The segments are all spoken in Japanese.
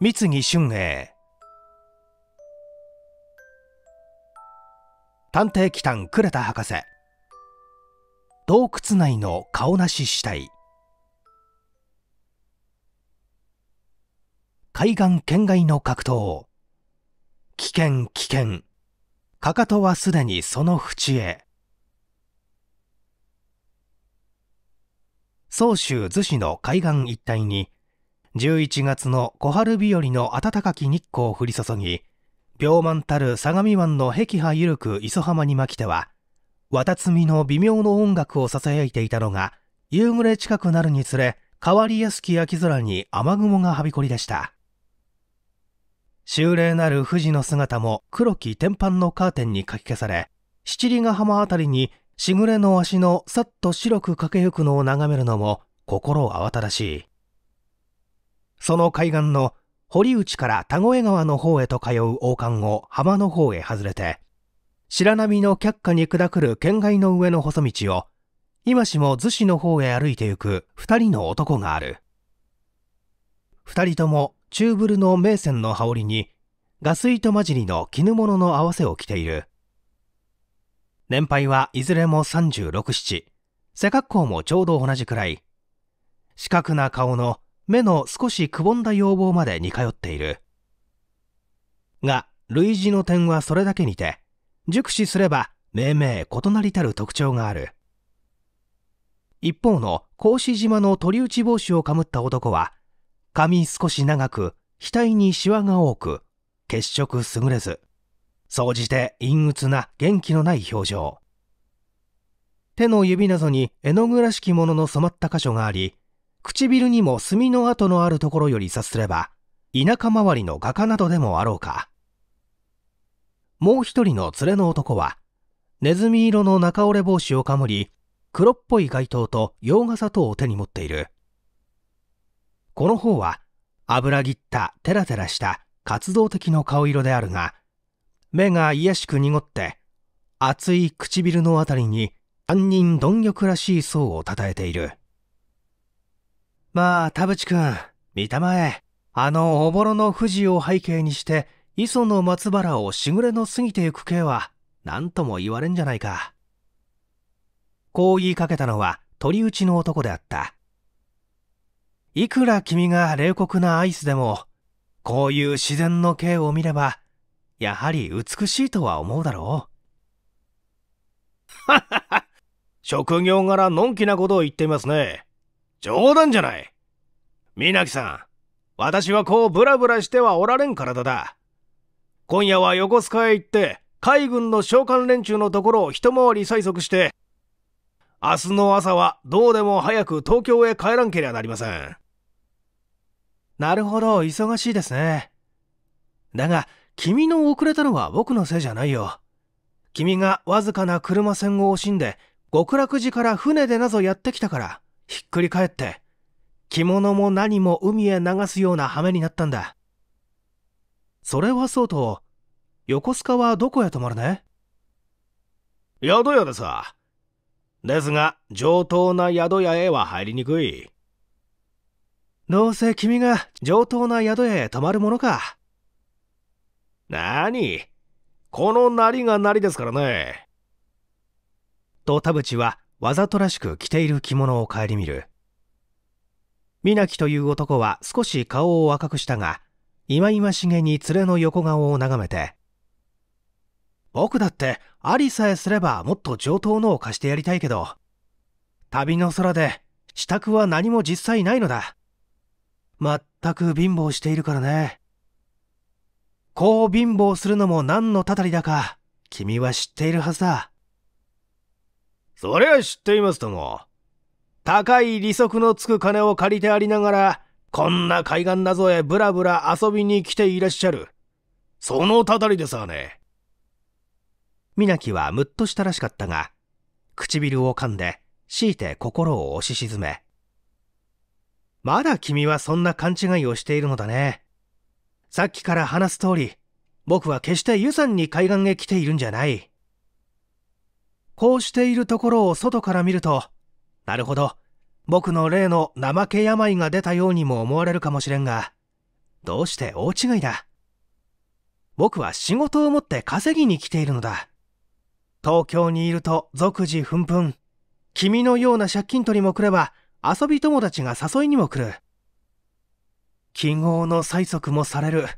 三木俊英。探偵機関呉田博士。洞窟内の顔なし死体。海岸県外の格闘。危険危険。かかとはすでにその淵へ。総州逗子の海岸一帯に11月の小春日和の暖かき日光を降り注ぎ病満たる相模湾の壁派緩く磯浜に巻きては綿摘みの微妙の音楽を囁いていたのが夕暮れ近くなるにつれ変わりやすき秋空に雨雲がはびこりでした。秀麗なる富士の姿も黒き天板のカーテンにかき消され七里ヶ浜あたりにしぐれの足のさっと白く駆けゆくのを眺めるのも心慌ただしい。その海岸の堀内から田越川の方へと通う王冠を浜の方へ外れて、白波の却下に下くる県外の上の細道を、今しも逗子の方へ歩いてゆく二人の男がある。二人とも中ブルの名船の羽織に、ガス糸混じりの絹物の合わせを着ている。年配はいずれも三十六七、背格好もちょうど同じくらい。四角な顔の目の少しくぼんだ要望まで似通っている。が、類似の点はそれだけにて、熟視すれば命名異なりたる特徴がある。一方の格子島の鳥打ち帽子をかむった男は、髪少し長く、額にシワが多く、血色優れず、総じて陰鬱な元気のない表情。手の指などに絵の具らしきものの染まった箇所があり、唇にも墨の跡のあるところより察すれば、田舎周りの画家などでもあろうか。もう一人の連れの男は、ネズミ色の中折れ帽子をかむり、黒っぽい街灯と洋傘等を手に持っている。この方は、油ぎったテラテラした活動的の顔色であるが、目が癒しく濁って、厚い唇のあたりに、杏仁貪欲らしい層をたたえている。まあ、田淵くん、見たまえ。あのおぼろの富士を背景にして、磯の松原をしぐれの過ぎてゆく系は、何とも言われんじゃないか。こう言いかけたのは、鳥打ちの男であった。いくら君が冷酷なアイスでも、こういう自然の景を見れば、やはり美しいとは思うだろう。ははは、職業柄のんきなことを言っていますね。冗談じゃない。皆木さん、私はこうブラブラしてはおられん体だ。今夜は横須賀へ行って、海軍の召喚連中のところを一回り催促して、明日の朝はどうでも早く東京へ帰らんけりゃなりません。なるほど、忙しいですね。だが、君の遅れたのは僕のせいじゃないよ。君がわずかな車船を惜しんで、極楽寺から船でなぞやってきたから、ひっくり返って、着物も何も海へ流すような羽目になったんだ。それはそうと、横須賀はどこへ泊まるね？宿屋でさ。ですが、上等な宿屋へは入りにくい。どうせ君が上等な宿屋へ泊まるものか。なにこのなりがなりですからね。と田淵はわざとらしく着ている着物を顧みる。皆木という男は少し顔を赤くしたが、いまいましげに連れの横顔を眺めて、僕だってありさえすればもっと上等のを貸してやりたいけど、旅の空で支度は何も実際ないのだ。まったく貧乏しているからね。こう貧乏するのも何のたたりだか、君は知っているはずだ。そりゃ知っていますとも。高い利息のつく金を借りてありながら、こんな海岸なぞへぶらぶら遊びに来ていらっしゃる。そのたたりでさあね。皆木はむっとしたらしかったが、唇を噛んで、強いて心を押し沈め。まだ君はそんな勘違いをしているのだね。さっきから話す通り、僕は決して湯山に海岸へ来ているんじゃない。こうしているところを外から見ると、なるほど、僕の例の怠け病が出たようにも思われるかもしれんが、どうして大違いだ？僕は仕事を持って稼ぎに来ているのだ。東京にいると即時ふんふん。君のような借金取りも来れば遊び友達が誘いにも来る。記号の催促もされる。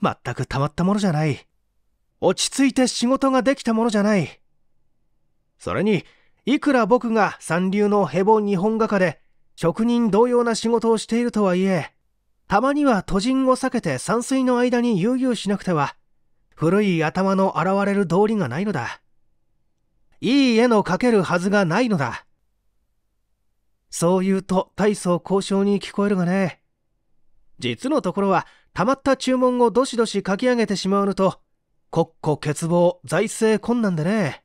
全くたまったものじゃない。落ち着いて仕事ができたものじゃない。それに、いくら僕が三流のヘボ日本画家で職人同様な仕事をしているとはいえ、たまには都人を避けて山水の間に悠々しなくては、古い頭の現れる道理がないのだ。いい絵の描けるはずがないのだ。そう言うと大層交渉に聞こえるがね。実のところは、たまった注文をどしどし書き上げてしまうのと、国庫欠乏、財政困難でね。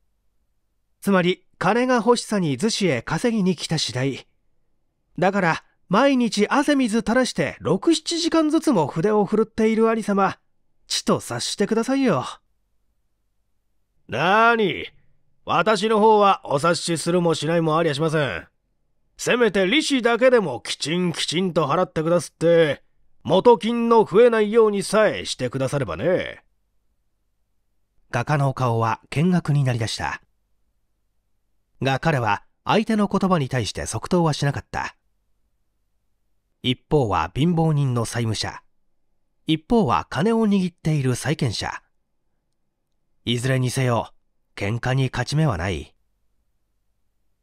つまり、金が欲しさに逗子へ稼ぎに来た次第。だから、毎日汗水垂らして6、7時間ずつも筆を振るっている兄様、ちと察してくださいよ。なーに、私の方はお察しするもしないもありゃしません。せめて利子だけでもきちんきちんと払ってくだすって、元金の増えないようにさえしてくださればね。画家の顔は見学になりだした。が彼は相手の言葉に対して即答はしなかった。一方は貧乏人の債務者。一方は金を握っている債権者。いずれにせよ、喧嘩に勝ち目はない。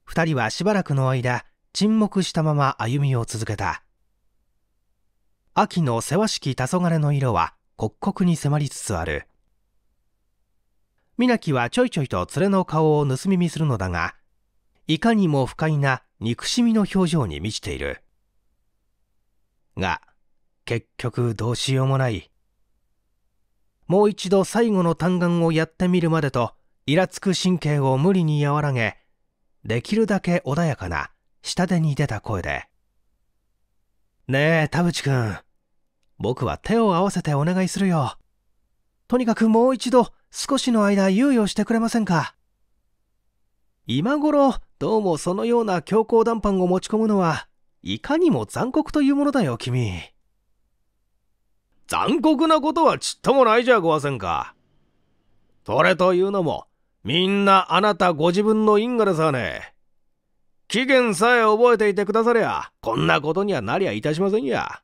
二人はしばらくの間、沈黙したまま歩みを続けた。秋のせわしき黄昏の色は刻々に迫りつつある。なきはちょいちょいと連れの顔を盗み見するのだが、いかにも不快な憎しみの表情に満ちている。が、結局どうしようもない。もう一度最後の単眼をやってみるまでと、イラつく神経を無理に和らげ、できるだけ穏やかな下手に出た声で、ねえ、田淵くん。僕は手を合わせてお願いするよ。とにかくもう一度少しの間猶予してくれませんか。今頃どうもそのような強行談判を持ち込むのはいかにも残酷というものだよ君。残酷なことはちっともないじゃごわせんか。それというのもみんなあなたご自分の因果でさね。期限さえ覚えていてくださりゃこんなことにはなりゃいたしませんや。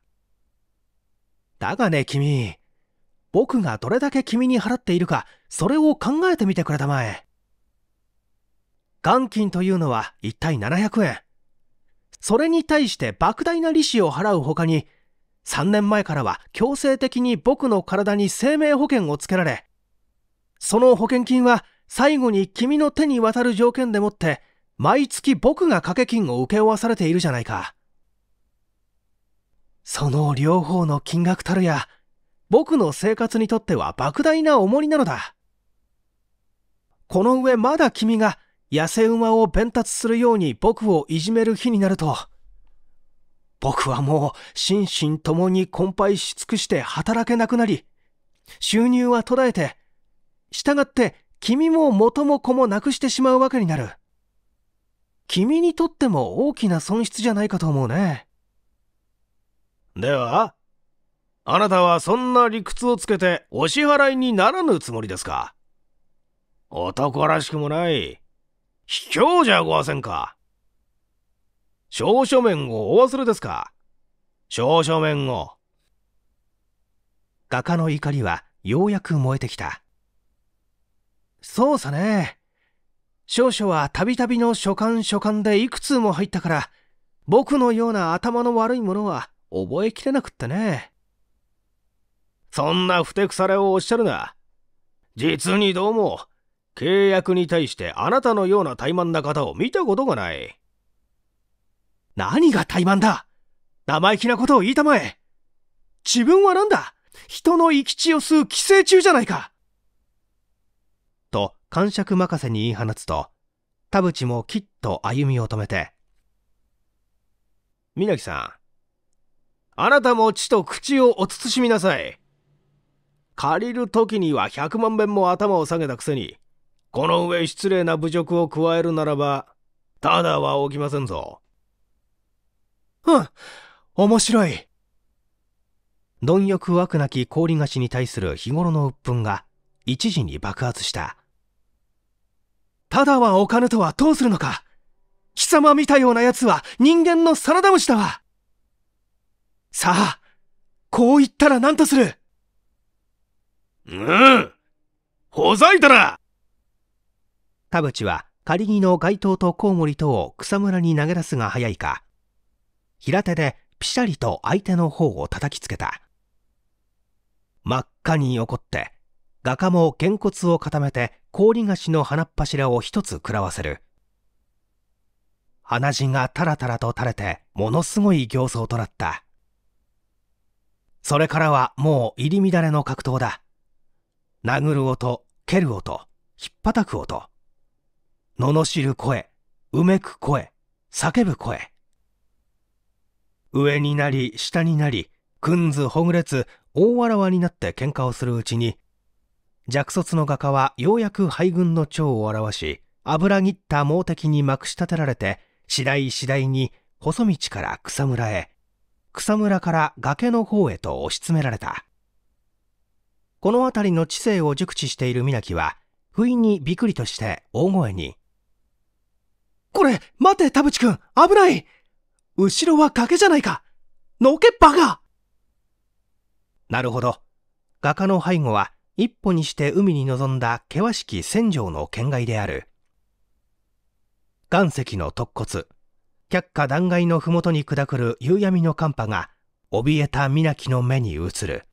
だがね君。僕がどれだけ君に払っているかそれを考えてみてくれたまえ。元金というのは一体700円。それに対して莫大な利子を払うほかに3年前からは強制的に僕の体に生命保険をつけられその保険金は最後に君の手に渡る条件でもって毎月僕が掛け金を請け負わされているじゃないか。その両方の金額たるや僕の生活にとっては莫大な重荷なのだ。この上まだ君が痩せ馬を弁達するように僕をいじめる日になると、僕はもう心身ともに困憊し尽くして働けなくなり、収入は途絶えて、従って君も元も子もなくしてしまうわけになる。君にとっても大きな損失じゃないかと思うね。では、あなたはそんな理屈をつけてお支払いにならぬつもりですか？男らしくもない。卑怯じゃごわせんか。少書面をお忘れですか少書面を。画家の怒りはようやく燃えてきた。そうさね。少書はたびたびの書簡書簡でいくつも入ったから、僕のような頭の悪いものは覚えきれなくってね。そんなふてくされをおっしゃるな。実にどうも、契約に対してあなたのような怠慢な方を見たことがない。何が怠慢だ？生意気なことを言いたまえ自分は何だ？人の生き血を吸う寄生虫じゃないかと、感触任せに言い放つと、田淵もきっと歩みを止めて。みなきさん、あなたも血と口をお慎みなさい。借りる時には100万遍も頭を下げたくせに、この上失礼な侮辱を加えるならば、ただは起きませんぞ。うん、面白い。貪欲枠なき氷菓子に対する日頃の鬱憤が一時に爆発した。ただはお金とはどうするのか貴様見たような奴は人間のサラダ虫だわさあ、こう言ったら何とする？うんほざいたら田淵は仮木の街灯とコウモリとを草むらに投げ出すが早いか、平手でピシャリと相手の方を叩きつけた。真っ赤に怒って、画家もげんこつを固めて氷菓子の鼻っ柱を一つ食らわせる。鼻血がタラタラと垂れて、ものすごい形相となった。それからはもう入り乱れの格闘だ。殴る音、蹴る音、ひっぱたく音。罵る声、うめく声、叫ぶ声。上になり、下になり、くんずほぐれつ、大わらわになって喧嘩をするうちに、弱卒の画家はようやく敗軍の長を表し、油切った猛敵にまくし立てられて、次第次第に細道から草むらへ、草むらから崖の方へと押し詰められた。この辺りの知性を熟知している皆木は、不意にびくりとして大声に、これ、待て、田淵くん危ない。後ろは崖じゃないか。のけっぱが。なるほど。画家の背後は一歩にして海に臨んだ険しき戦場の県外である。岩石の突骨、却下断崖の麓に砕くる夕闇の寒波が、怯えた皆木の目に映る。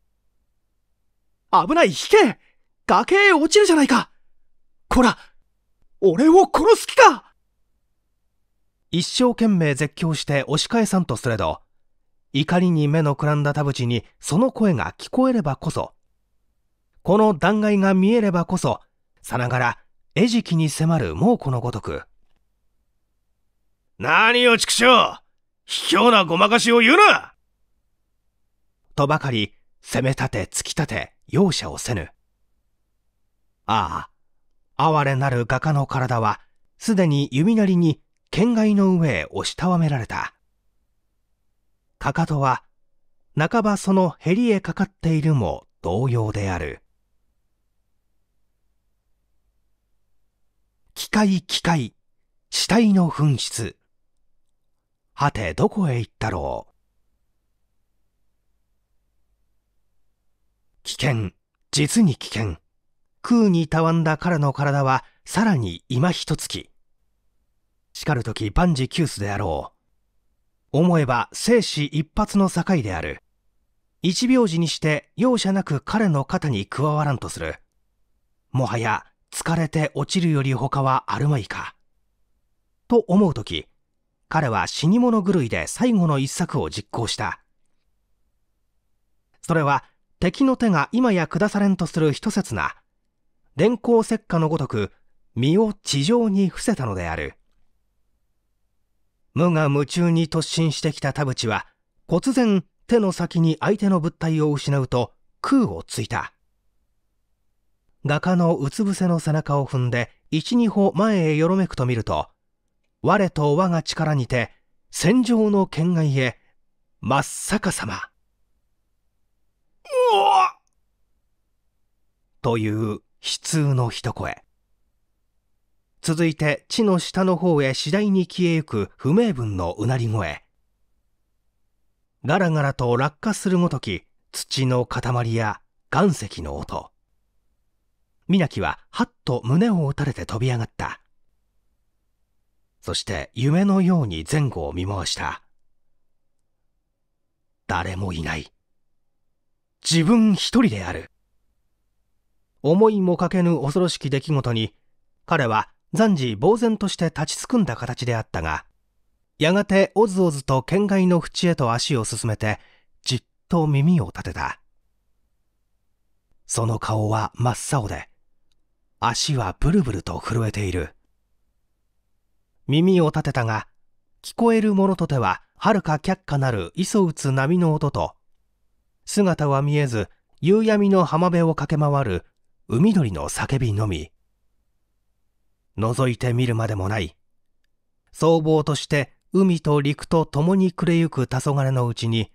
危ない、引け。崖へ落ちるじゃないか。こら俺を殺す気か一生懸命絶叫して押し返さんとすれど、怒りに目のくらんだ田淵にその声が聞こえればこそ、この断崖が見えればこそ、さながら餌食に迫る猛虎のごとく。何よ、畜生卑怯なごまかしを言うなとばかり、攻め立て突き立て、容赦をせぬ。ああ、哀れなる画家の体は、すでに弓なりに県外の上へ押したわめられた。かかとは、半ばそのへりへかかっているも同様である。機械機械、死体の紛失。はてどこへ行ったろう。危険、実に危険。空にたわんだ彼の体はさらに今一叱るとき万事休すであろう。思えば生死一発の境である。一秒時にして容赦なく彼の肩に加わらんとする。もはや疲れて落ちるより他はあるまいか。と思うとき、彼は死に物狂いで最後の一作を実行した。それは敵の手が今や下されんとする一説な、電光石火のごとく身を地上に伏せたのである。無我夢中に突進してきた田淵は、忽然手の先に相手の物体を失うと空をついた。画家のうつ伏せの背中を踏んで一二歩前へよろめくと見ると、我と我が力にて戦場の県外へ真っ逆さま。という悲痛の一声。続いて地の下の方へ次第に消えゆく不明文のうなり声。ガラガラと落下するごとき土の塊や岩石の音。皆木ははっと胸を打たれて飛び上がった。そして夢のように前後を見回した。誰もいない。自分一人である。思いもかけぬ恐ろしき出来事に、彼は暫時呆然として立ちすくんだ形であったが、やがておずおずと県外の淵へと足を進めて、じっと耳を立てた。その顔は真っ青で、足はブルブルと震えている。耳を立てたが、聞こえるものとては、はるか却下なる磯打つ波の音と、姿は見えず、夕闇の浜辺を駆け回る海鳥の叫びのみ。覗いてみるまでもない。僧帽として海と陸と共に暮れゆく黄昏のうちに、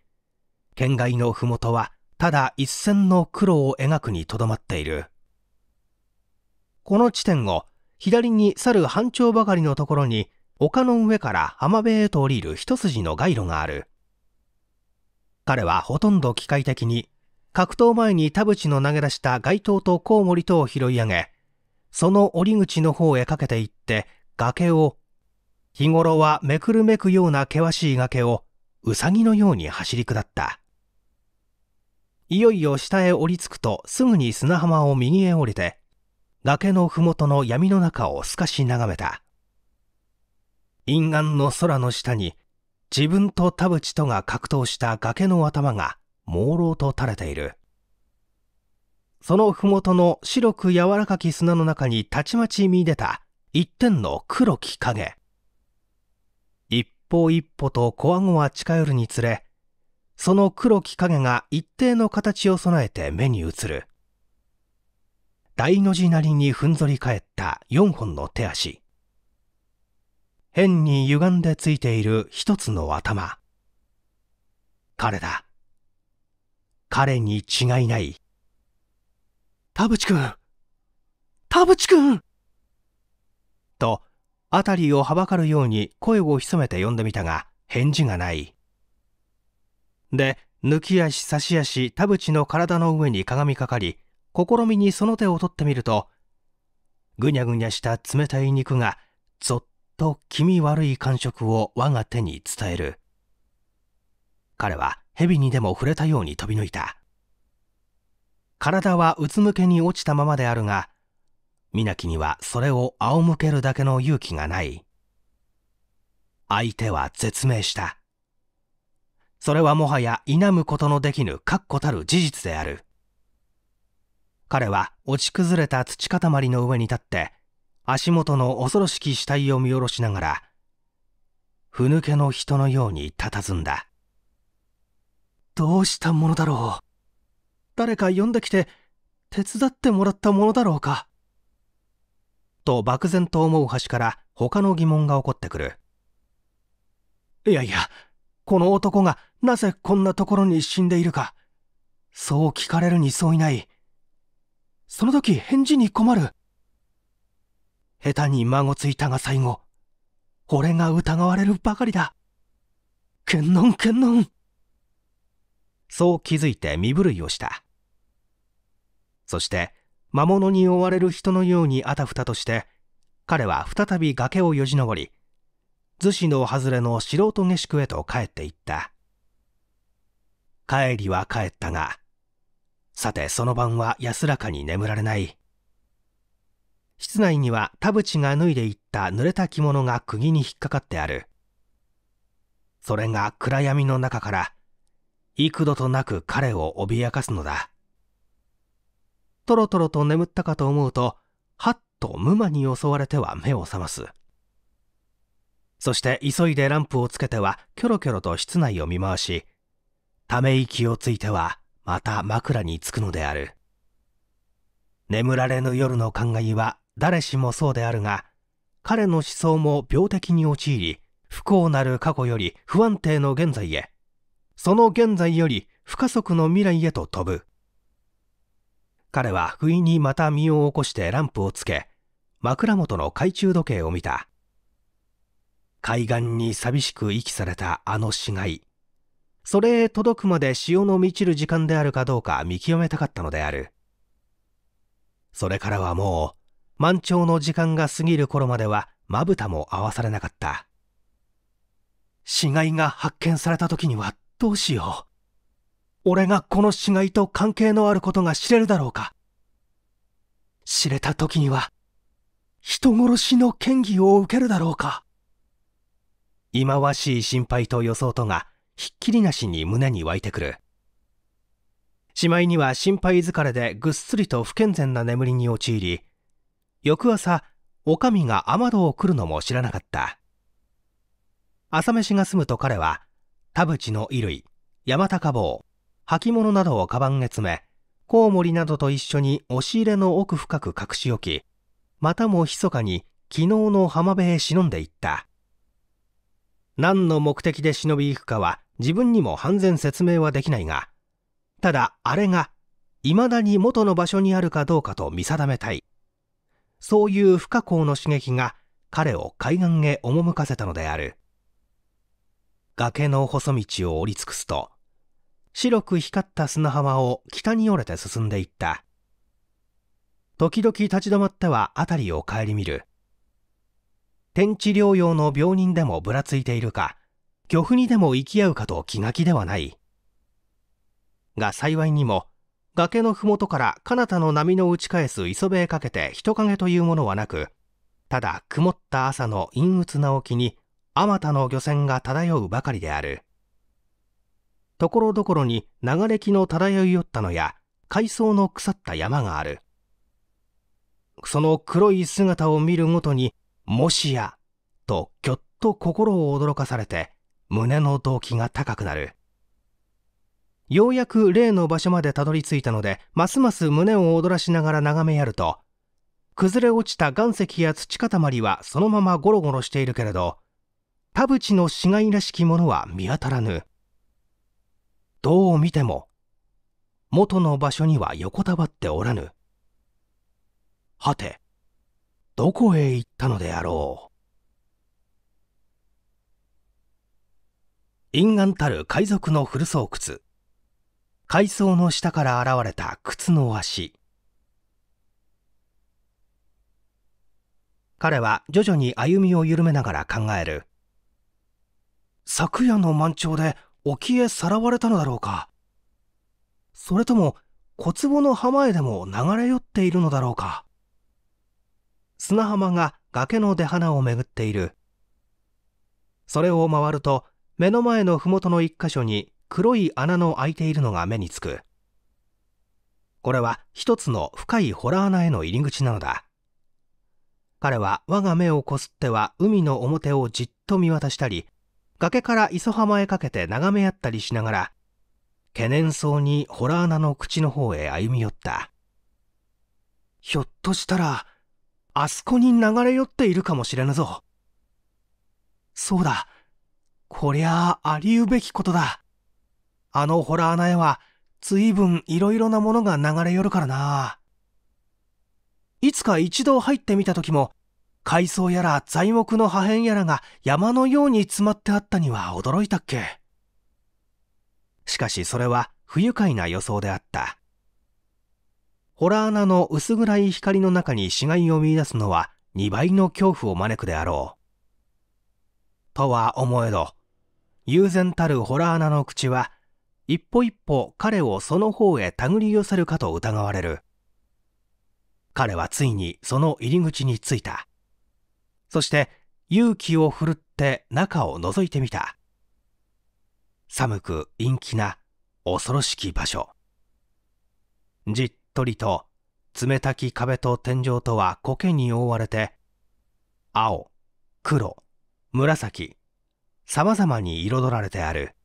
県外の麓はただ一線の黒を描くにとどまっている。この地点を左に去る半丁ばかりのところに丘の上から浜辺へと降りる一筋の街路がある。彼はほとんど機械的に格闘前に田淵の投げ出した街灯とコウモリとを拾い上げ、その折口の方へかけていって崖を、日頃はめくるめくような険しい崖をうさぎのように走り下った。いよいよ下へ降り着くとすぐに砂浜を右へ降りて、崖のふもとの闇の中を透かし眺めた。陰岸の空の下に自分と田淵とが格闘した崖の頭が朦朧と垂れている。そのふもとの白く柔らかき砂の中にたちまち見出た一点の黒き影。一歩一歩とこわごわ近寄るにつれ、その黒き影が一定の形を備えて目に映る。大の字なりにふんぞり返った四本の手足。変に歪んでついている一つの頭。彼だ。彼に違いない。田淵くん田淵くんと、辺りをはばかるように声を潜めて呼んでみたが、返事がない。で、抜き足差し足田淵の体の上にかがみかかり、試みにその手を取ってみると、ぐにゃぐにゃした冷たい肉が、ぞっと気味悪い感触を我が手に伝える。彼は蛇にでも触れたように飛び抜いた。体はうつむけに落ちたままであるが、皆木にはそれを仰向けるだけの勇気がない。相手は絶命した。それはもはや否むことのできぬ確固たる事実である。彼は落ち崩れた土塊の上に立って、足元の恐ろしき死体を見下ろしながら、ふぬけの人のように佇んだ。どうしたものだろう。誰か呼んできて、手伝ってもらったものだろうか。と漠然と思う端から他の疑問が起こってくる。いやいや、この男がなぜこんなところに死んでいるか。そう聞かれるにそういない。その時返事に困る。下手に孫ついたが最後、俺が疑われるばかりだ。検問検問。そう気づいて身震いをした。そして、魔物に追われる人のようにあたふたとして、彼は再び崖をよじ登り、逗子の外れの素人下宿へと帰っていった。帰りは帰ったが、さてその晩は安らかに眠られない。室内には田淵が脱いでいった濡れた着物が釘に引っかかってある。それが暗闇の中から幾度となく彼を脅かすのだ。とろとろと眠ったかと思うと、はっと無魔に襲われては目を覚ます。そして急いでランプをつけてはキョロキョロと室内を見回し、ため息をついてはまた枕につくのである。眠られぬ夜の考えは誰しもそうであるが、彼の思想も病的に陥り、不幸なる過去より不安定の現在へ、その現在より不加速の未来へと飛ぶ。彼は不意にまた身を起こしてランプをつけ、枕元の懐中時計を見た。海岸に寂しく遺棄されたあの死骸。それへ届くまで潮の満ちる時間であるかどうか見極めたかったのである。それからはもう、満潮の時間が過ぎる頃まではまぶたも合わされなかった。死骸が発見された時にはどうしよう。俺がこの死骸と関係のあることが知れるだろうか？知れた時には、人殺しの嫌疑を受けるだろうか？忌まわしい心配と予想とが、ひっきりなしに胸に湧いてくる。しまいには心配疲れでぐっすりと不健全な眠りに陥り、翌朝、お上が雨戸を来るのも知らなかった。朝飯が済むと彼は、田淵の衣類、山高帽、履物などをカバンへ詰め、コウモリなどと一緒に押し入れの奥深く隠し置き、またも密かに昨日の浜辺へ忍んでいった。何の目的で忍び行くかは自分にも半然説明はできないが、ただあれが未だに元の場所にあるかどうかと見定めたいそういう不可抗の刺激が彼を海岸へ赴かせたのである崖の細道を折り尽くすと白く光った砂浜を北に折れて進んでいった。時々立ち止まっては辺りを顧みる。天地療養の病人でもぶらついているか漁夫にでも生き合うかと気が気ではない。が幸いにも崖の麓から彼方の波の打ち返す磯辺へかけて人影というものはなくただ曇った朝の陰鬱な沖にあまたの漁船が漂うばかりである。ところどころに流れ木の漂い寄ったのや海藻の腐った山がある。その黒い姿を見るごとにもしやとぎょっと心を驚かされて胸の動機が高くなる。ようやく例の場所までたどり着いたのでますます胸を躍らしながら眺めやると崩れ落ちた岩石や土塊はそのままゴロゴロしているけれど田淵の死骸らしきものは見当たらぬ。どう見ても元の場所には横たわっておらぬ。はてどこへ行ったのであろう。陰眼たる海賊の古巣窟。海藻の下から現れた靴の足。彼は徐々に歩みを緩めながら考える。昨夜の満潮で沖へさらわれたのだろうか。それとも小坪の浜へでも流れ寄っているのだろうか。砂浜が崖の出花を巡っている。それを回ると目の前の麓の一箇所に黒い穴の開いているのが目につく。これは一つの深い洞穴への入り口なのだ。彼は我が目をこすっては海の表をじっと見渡したり崖から磯浜へかけて眺め合ったりしながら懸念そうに洞穴の口の方へ歩み寄った。ひょっとしたらあそこに流れ寄っているかもしれぬぞ。そうだ。こりゃあありうべきことだ。あのホラー穴へは、随分いろいろなものが流れ寄るからな。いつか一度入ってみた時も、海藻やら材木の破片やらが山のように詰まってあったには驚いたっけ。しかしそれは不愉快な予想であった。ホラー穴の薄暗い光の中に死骸を見出すのは2倍の恐怖を招くであろう。とは思えど、悠然たるホラー穴の口は一歩一歩彼をその方へ手繰り寄せるかと疑われる。彼はついにその入り口に着いた。そして勇気を振るって中を覗いてみた。寒く陰気な恐ろしき場所。じっとりと冷たき壁と天井とは苔に覆われて、青、黒、紫、様々に彩られてある。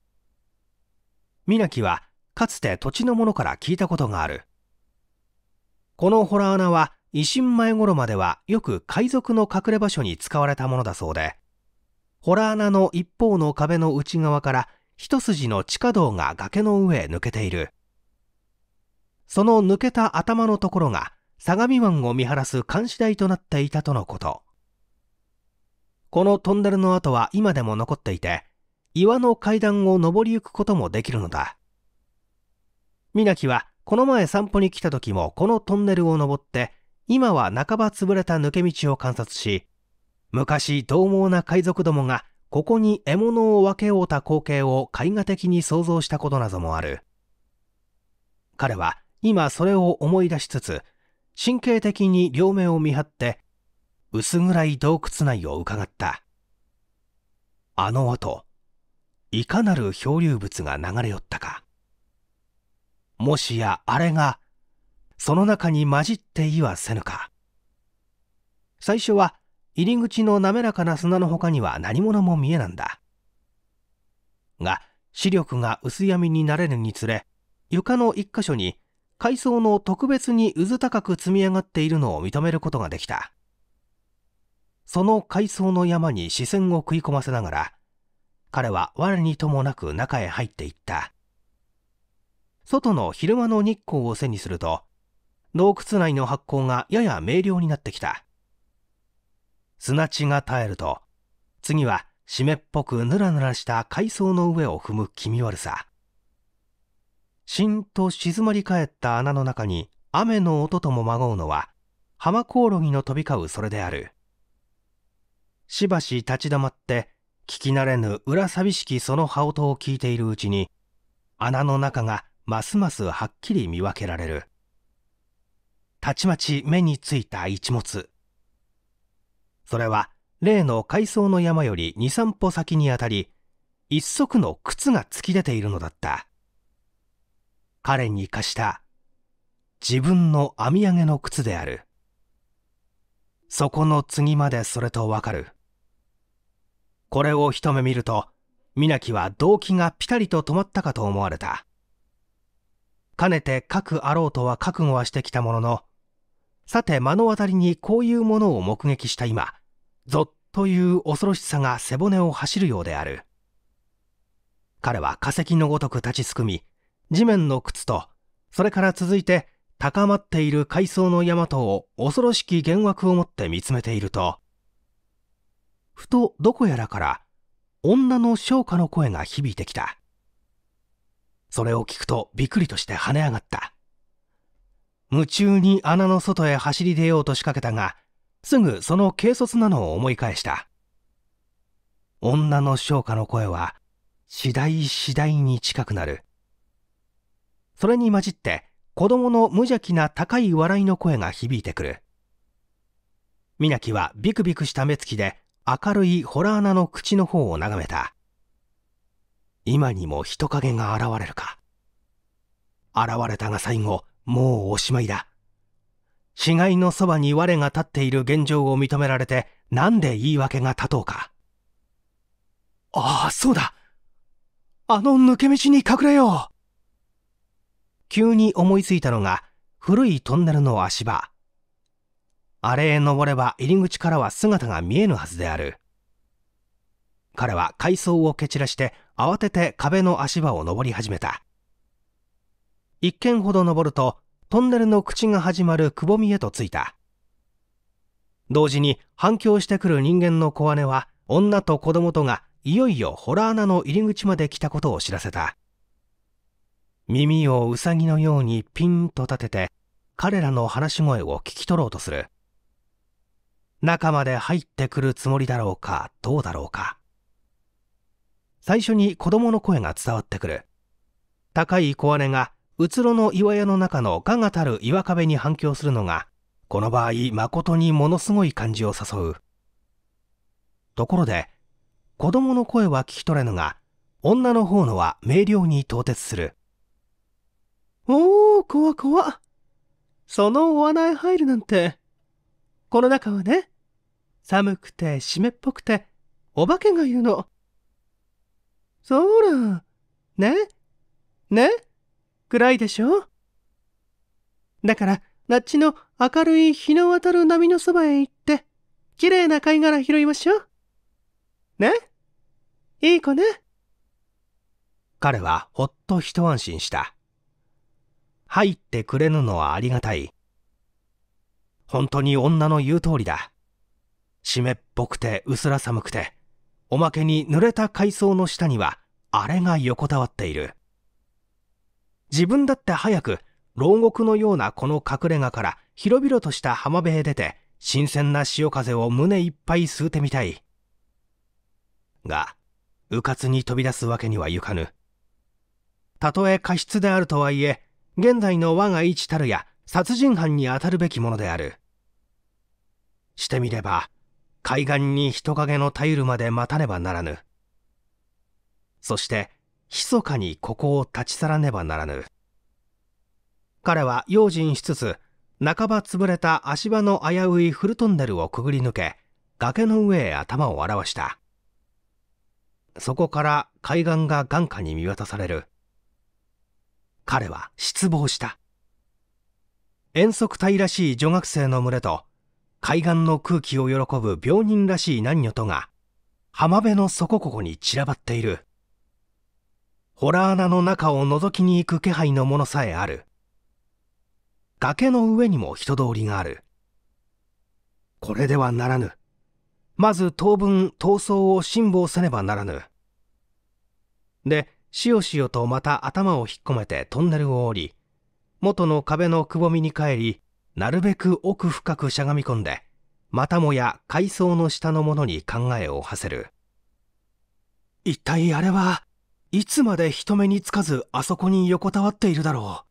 ナキはかつて土地の者から聞いたことがある。この洞穴は維新前頃まではよく海賊の隠れ場所に使われたものだそうで、洞穴の一方の壁の内側から一筋の地下道が崖の上へ抜けている。その抜けた頭のところが相模湾を見晴らす監視台となっていたとのこと。このトンネルの跡は今でも残っていて、岩の階段を登り行くこともできるのだ。ナキはこの前散歩に来た時もこのトンネルを登って、今は半ば潰れた抜け道を観察し、昔獰猛な海賊どもがここに獲物を分け負うた光景を絵画的に想像したことなどもある。彼は今それを思い出しつつ、神経的に両目を見張って、薄暗い洞窟内を伺った。あの後、いかなる漂流物が流れ寄ったか。もしやあれが、その中に混じっていはせぬか。最初は入り口の滑らかな砂の他には何者も見えなんだ。が、視力が薄闇になれるにつれ、床の一箇所に海藻の特別に渦高く積み上がっているのを認めることができた。その海藻の山に視線を食い込ませながら、彼は我にともなく中へ入っていった。外の昼間の日光を背にすると洞窟内の発光がやや明瞭になってきた。砂地が絶えると次は湿っぽくぬらぬらした海藻の上を踏む気味悪さ。しんと静まり返った穴の中に雨の音ともまごうのは浜コオロギの飛び交うそれである。しばし立ち止まって聞き慣れぬ裏寂しきその羽音を聞いているうちに穴の中がますますはっきり見分けられる。たちまち目についた一物。それは例の海藻の山より二三歩先にあたり一足の靴が突き出ているのだった。彼に貸した自分の編み上げの靴である。そこの次までそれとわかる。これを一目見ると皆木は動機がピタリと止まったかと思われた。かねてくあろうとは覚悟はしてきたもののさて目の当たりにこういうものを目撃した今ぞっという恐ろしさが背骨を走るようである。彼は化石のごとく立ちすくみ地面の靴とそれから続いて高まっている海藻の山とを恐ろしき幻惑を持って見つめていると。ふとどこやらから女の唱歌の声が響いてきた。それを聞くとびっくりとして跳ね上がった。夢中に穴の外へ走り出ようと仕掛けたがすぐその軽率なのを思い返した。女の唱歌の声は次第次第に近くなる。それに混じって子供の無邪気な高い笑いの声が響いてくる。皆木はビクビクした目つきで明るいホラー穴の口の方を眺めた。今にも人影が現れるか。現れたが最後もうおしまいだ死骸のそばに我が立っている現状を認められて、なんで言い訳が立とうか。ああ、そうだ。あの抜け道に隠れよう。急に思いついたのが、古いトンネルの足場。あれへ登れば入り口からは姿が見えぬはずである。彼は階層を蹴散らして慌てて壁の足場を登り始めた。一軒ほど登るとトンネルの口が始まるくぼみへと着いた。同時に反響してくる人間の小姉は女と子供とがいよいよホラー穴の入り口まで来たことを知らせた。耳をウサギのようにピンと立てて彼らの話し声を聞き取ろうとする。中まで入ってくるつもりだろうかどうだろうか。最初に子供の声が伝わってくる。高い小姉がうつろの岩屋の中のががたる岩壁に反響するのが、この場合誠にものすごい感じを誘う。ところで、子供の声は聞き取れぬが、女の方のは明瞭に到達する。おー、怖怖。そのお穴へ入るなんて。この中はね、寒くて湿っぽくて、お化けがいるの。そら、ね？ね？暗いでしょ？だから、なっちの明るい日の当たる波のそばへ行って、綺麗な貝殻拾いましょう。ね？いい子ね？彼はほっと一安心した。入ってくれぬのはありがたい。本当に女の言う通りだ。湿っぽくて薄ら寒くて、おまけに濡れた海藻の下には、あれが横たわっている。自分だって早く牢獄のようなこの隠れ家から広々とした浜辺へ出て新鮮な潮風を胸いっぱい吸うてみたい。が、迂闊に飛び出すわけにはいかぬ。たとえ過失であるとはいえ、現在の我が一たるや殺人犯に当たるべきものである。してみれば、海岸に人影の頼るまで待たねばならぬ。そして、密かにここを立ち去らねばならぬ。彼は用心しつつ、半ば潰れた足場の危ういフルトンネルをくぐり抜け、崖の上へ頭を現した。そこから海岸が眼下に見渡される。彼は失望した。遠足隊らしい女学生の群れと、海岸の空気を喜ぶ病人らしい男女とが、浜辺の底ここに散らばっている。ホラー穴の中を覗きに行く気配のものさえある。崖の上にも人通りがある。これではならぬ。まず当分逃走を辛抱せねばならぬ。で、しおしおとまた頭を引っ込めてトンネルを降り、元の壁のくぼみに帰り、なるべく奥深くしゃがみ込んで、またもや階層の下のものに考えを馳せる。一体あれはいつまで人目につかずあそこに横たわっているだろ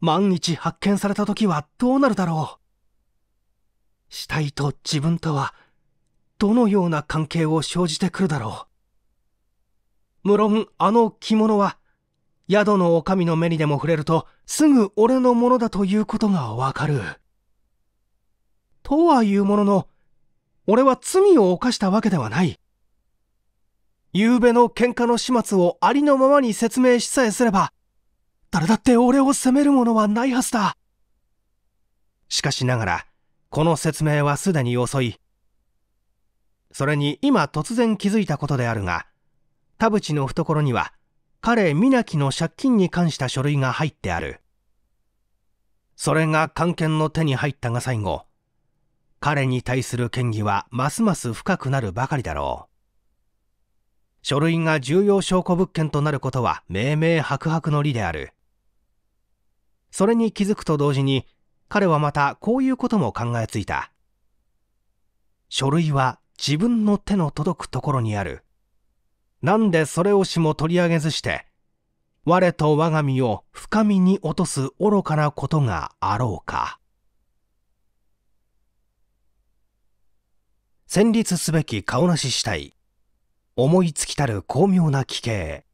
う。万一発見された時はどうなるだろう。死体と自分とはどのような関係を生じてくるだろう。無論あの着物は宿の女将の目にでも触れるとすぐ俺のものだということがわかる。とはいうものの、俺は罪を犯したわけではない。昨べの喧嘩の始末をありのままに説明しさえすれば、誰だって俺を責めるものはないはずだ。しかしながら、この説明はすでに遅い。それに今突然気づいたことであるが、田淵の懐には、彼皆木の借金に関した書類が入ってある。それが関係の手に入ったが最後、彼に対する嫌疑はますます深くなるばかりだろう。書類が重要証拠物件となることは明々白々の理である。それに気づくと同時に、彼はまたこういうことも考えついた。書類は自分の手の届くところにある。なんでそれをしも取り上げずして、我と我が身を深みに落とす愚かなことがあろうか。戦慄すべき顔なし死体。思いつきたる巧妙な奇形。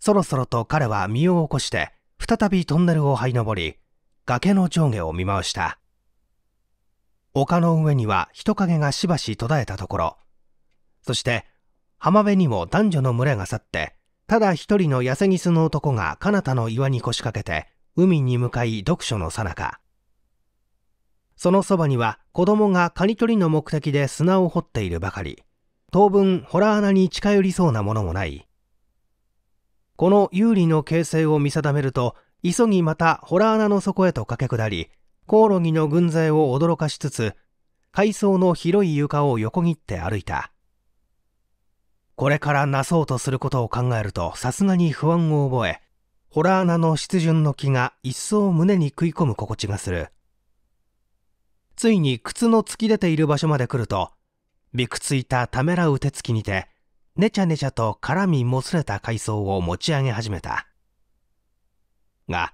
そろそろと彼は身を起こして再びトンネルを這い登り崖の上下を見回した。丘の上には人影がしばし途絶えたところ。そして浜辺にも男女の群れが去ってただ一人の痩せギスの男が彼方の岩に腰掛けて海に向かい読書のさなか。そのそばには子供がカニ取りの目的で砂を掘っているばかり。当分、ホラー穴に近寄りそうなものもない。この有利の形勢を見定めると、急ぎまたホラー穴の底へと駆け下り、コオロギの軍勢を驚かしつつ、海藻の広い床を横切って歩いた。これからなそうとすることを考えると、さすがに不安を覚え、ホラー穴の湿潤の気が一層胸に食い込む心地がする。ついに靴の突き出ている場所まで来ると、びくついたためらう手つきにて、ねちゃねちゃと絡みもつれた海藻を持ち上げ始めた。が、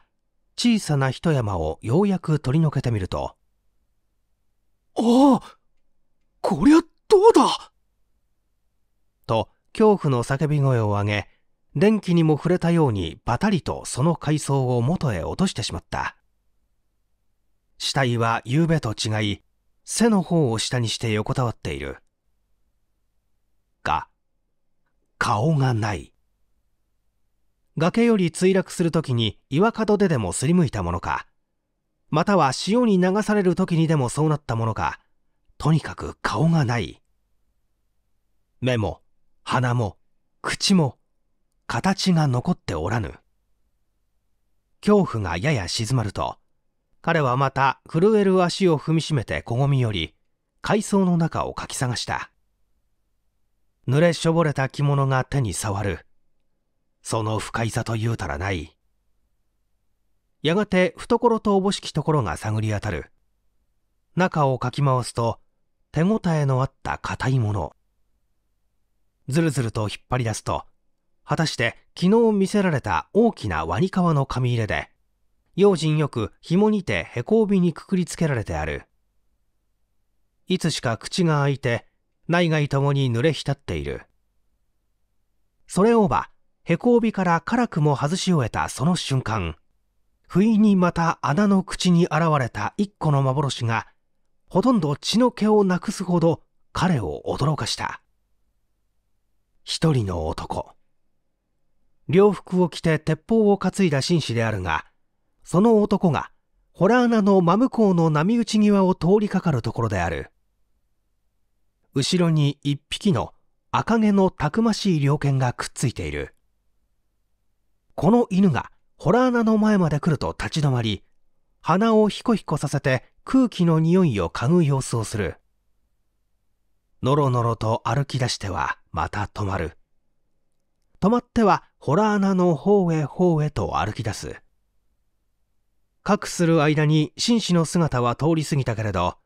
小さな一山をようやく取り除けてみると、ああこりゃどうだ？と、恐怖の叫び声を上げ、電気にも触れたようにバタリとその海藻を元へ落としてしまった。死体は夕べと違い、背の方を下にして横たわっている。が、顔がない。崖より墜落するときに岩角ででもすりむいたものか、または潮に流されるときにでもそうなったものか、とにかく顔がない。目も、鼻も、口も、形が残っておらぬ。恐怖がやや静まると、彼はまた震える足を踏みしめてこごみ寄り、海藻の中をかき探した。濡れしょぼれた着物が手に触る。その不快さと言うたらない。やがて懐とおぼしきところが探り当たる。中をかき回すと、手応えのあった硬いもの。ずるずると引っ張り出すと、果たして昨日見せられた大きなワニ皮の紙入れで、用心よく紐にてへこ帯にくくりつけられてある。いつしか口が開いて、内外ともに濡れ浸っている。それをば、へこ帯から辛くも外し終えたその瞬間、不意にまた穴の口に現れた一個の幻が、ほとんど血の気をなくすほど彼を驚かした。一人の男。洋服を着て鉄砲を担いだ紳士であるが、その男が、ホラー穴の真向こうの波打ち際を通りかかるところである。後ろに一匹の赤毛のたくましい猟犬がくっついている。この犬がホラー穴の前まで来ると立ち止まり、鼻をヒコヒコさせて空気の匂いを嗅ぐ様子をする。のろのろと歩き出してはまた止まる。止まってはホラー穴の方へ方へと歩き出す。かくする間に紳士の姿は通り過ぎたけれど、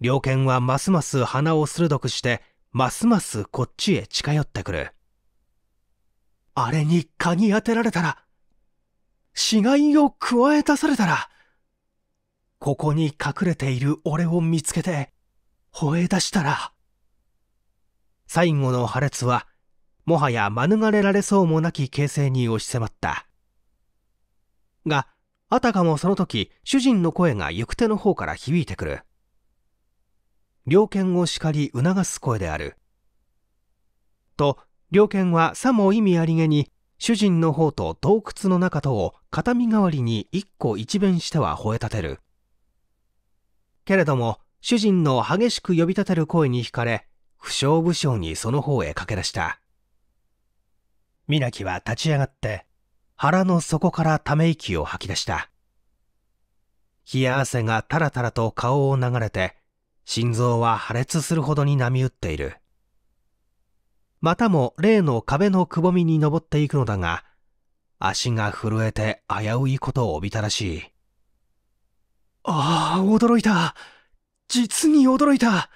猟犬はますます鼻を鋭くして、ますますこっちへ近寄ってくる。あれに鍵当てられたら、死骸を加え出されたら、ここに隠れている俺を見つけて、吠え出したら、最後の破裂は、もはや免れられそうもなき形勢に押し迫った。が、あたかもその時、主人の声が行く手の方から響いてくる。猟犬を叱り促す声である。と、猟犬はさも意味ありげに、主人の方と洞窟の中とを片身代わりに一個一弁しては吠え立てる。けれども、主人の激しく呼び立てる声に惹かれ、不詳不詳にその方へ駆け出した。なきは立ち上がって、腹の底からため息を吐き出した。冷や汗がたらたらと顔を流れて、心臓は破裂するほどに波打っている。またも例の壁のくぼみに登っていくのだが、足が震えて危ういことを帯びたらしい。ああ、驚いた。実に驚いた。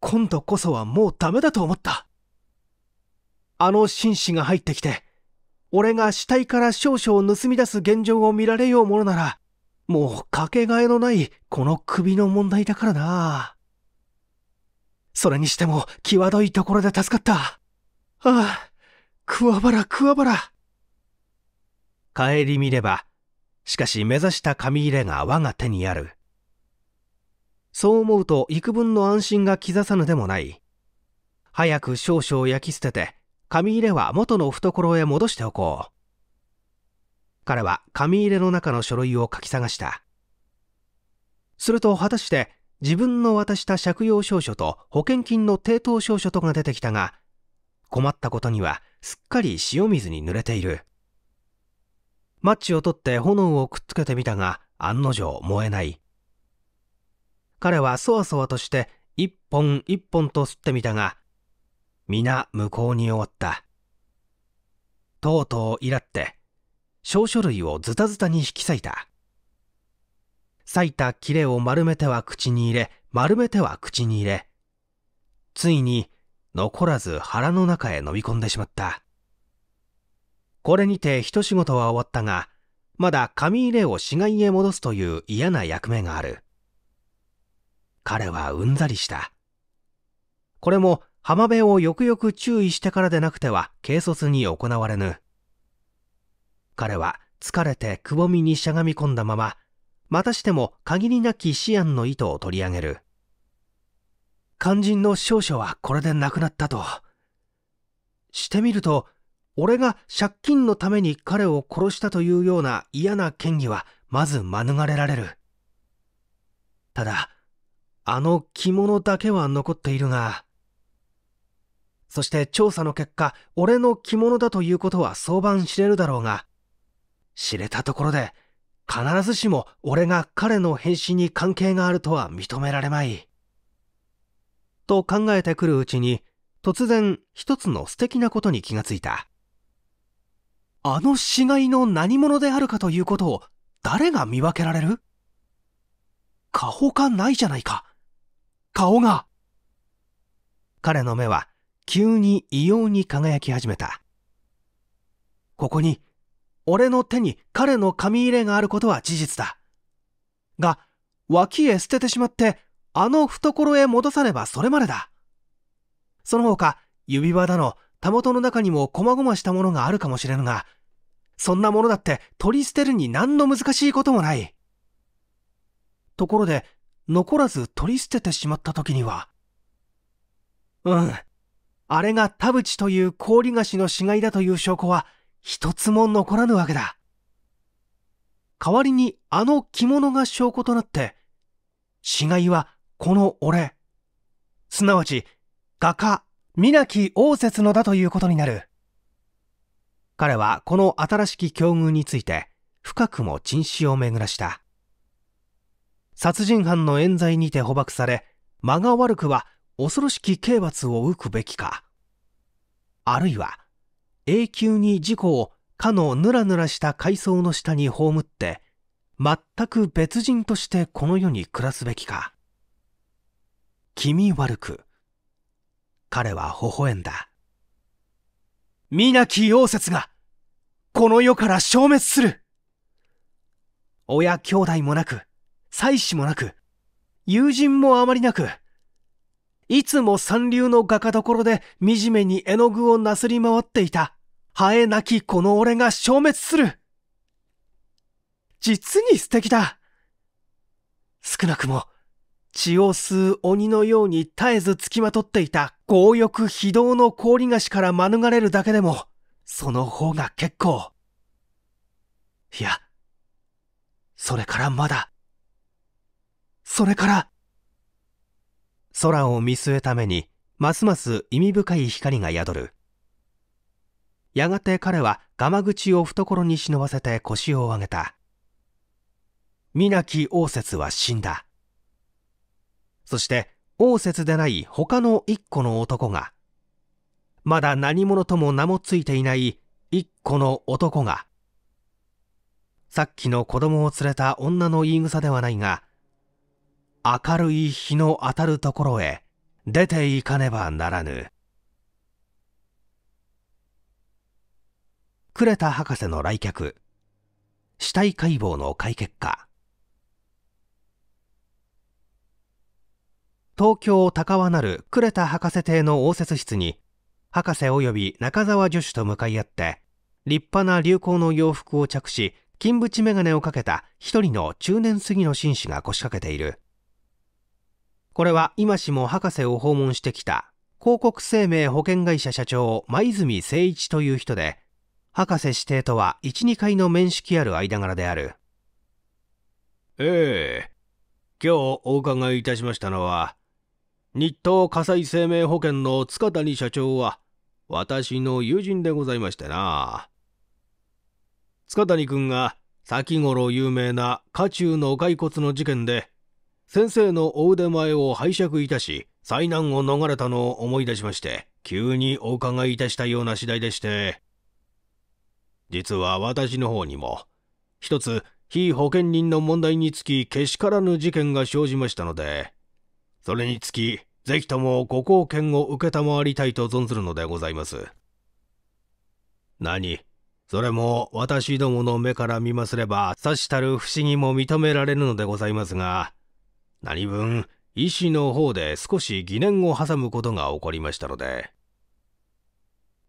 今度こそはもうダメだと思った。あの紳士が入ってきて、俺が死体から少々盗み出す現状を見られようものなら、もうかけがえのないこの首の問題だからな。それにしても、際どいところで助かった。ああ、桑原桑原。帰り見れば、しかし目指した紙入れが我が手にある。そう思うと幾分の安心が刻さぬでもない。早く少々焼き捨てて、紙入れは元の懐へ戻しておこう。彼は紙入れの中の書類を書き探した。すると果たして自分の渡した借用証書と保険金の抵当証書とが出てきたが、困ったことにはすっかり塩水に濡れている。マッチを取って炎をくっつけてみたが案の定燃えない。彼はそわそわとして一本一本と吸ってみたが、皆無効に終わった。とうとうイラって、小書類をズタズタに引き裂いた。裂いた切れを丸めては口に入れ、丸めては口に入れ、ついに残らず腹の中へ飲み込んでしまった。これにて一仕事は終わったが、まだ紙入れを死骸へ戻すという嫌な役目がある。彼はうんざりした。これも浜辺をよくよく注意してからでなくては軽率に行われぬ。彼は疲れてくぼみにしゃがみ込んだまま、またしても限りなき思案の糸を取り上げる。肝心の少々はこれでなくなったと。してみると、俺が借金のために彼を殺したというような嫌な嫌疑はまず免れられる。ただ、あの着物だけは残っているが、そして調査の結果、俺の着物だということは早晩知れるだろうが、知れたところで、必ずしも俺が彼の変死に関係があるとは認められまい。と考えてくるうちに、突然一つの素敵なことに気がついた。あの死骸の何者であるかということを誰が見分けられる？顔がないじゃないか。顔が。彼の目は急に異様に輝き始めた。ここに、俺の手に彼の紙入れがあることは事実だ。が、脇へ捨ててしまって、あの懐へ戻さねばそれまでだ。その他、指輪だの、たもとの中にも細々したものがあるかもしれぬが、そんなものだって取り捨てるに何の難しいこともない。ところで、残らず取り捨ててしまった時には。うん。あれが田淵という氷菓子の死骸だという証拠は一つも残らぬわけだ。代わりにあの着物が証拠となって、死骸はこの俺、すなわち画家皆木応接のだということになる。彼はこの新しき境遇について深くも珍死を巡らした。殺人犯の冤罪にて捕獲され、間が悪くは恐ろしき刑罰を受くべきか。あるいは、永久に事故をかのぬらぬらした海藻の下に葬って、全く別人としてこの世に暮らすべきか。気味悪く、彼は微笑んだ。皆木溶接が、この世から消滅する親兄弟もなく、妻子もなく、友人もあまりなく、いつも三流の画家どころで惨めに絵の具をなすり回っていた、ハエなきこの俺が消滅する。実に素敵だ。少なくも、血を吸う鬼のように絶えず付きまとっていた。強欲非道の氷菓子から免れるだけでも、その方が結構。いや、それからまだ、それから、空を見据えた目に、ますます意味深い光が宿る。やがて彼はガマ口を懐に忍ばせて腰を上げた。皆木応接は死んだ。そして王節でない他の一個の男が、まだ何者とも名もついていない一個の男が、さっきの子供を連れた女の言い草ではないが、明るい日の当たるところへ出ていかねばならぬ。呉田博士の来客、死体解剖の解決果。東京高輪なる呉田博士邸の応接室に、博士及び中澤助手と向かい合って、立派な流行の洋服を着し、金縁眼鏡をかけた一人の中年過ぎの紳士が腰掛けている。これは今しも博士を訪問してきた、広告生命保険会社社長、前泉誠一という人で、博士指定とは一、二回の面識ある間柄である。ええ。今日お伺いいたしましたのは、日東火災生命保険の塚谷社長は、私の友人でございましてな。塚谷君が先頃有名な家中の骸骨の事件で、先生のお腕前を拝借いたし、災難を逃れたのを思い出しまして、急にお伺いいたしたような次第でして、実は私の方にも、一つ非保険人の問題につきけしからぬ事件が生じましたので、それにつき、ぜひともご貢献を承りたいと存ずるのでございます。何それも私どもの目から見ますれば、さしたる不思議も認められるのでございますが、何分、医師の方で少し疑念を挟むことが起こりましたので。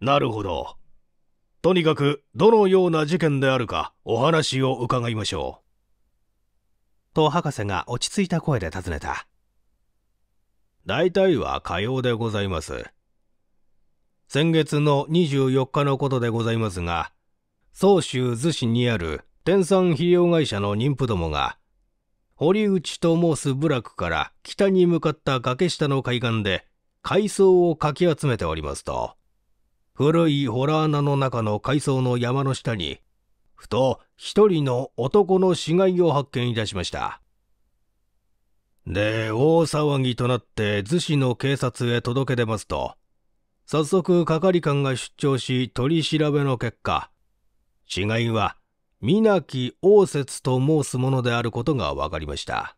なるほど。とにかく、どのような事件であるか、お話を伺いましょう。と博士が落ち着いた声で尋ねた。大体は火曜でございます。先月の24日のことでございますが、総州逗子にある天産肥料会社の妊婦どもが、堀内と申す部落から北に向かった崖下の海岸で海藻をかき集めておりますと、古いホラー穴の中の海藻の山の下に、ふと一人の男の死骸を発見いたしました。で、大騒ぎとなって逗子の警察へ届け出ますと、早速係官が出張し取り調べの結果、死骸は皆木応接と申すものであることが分かりました。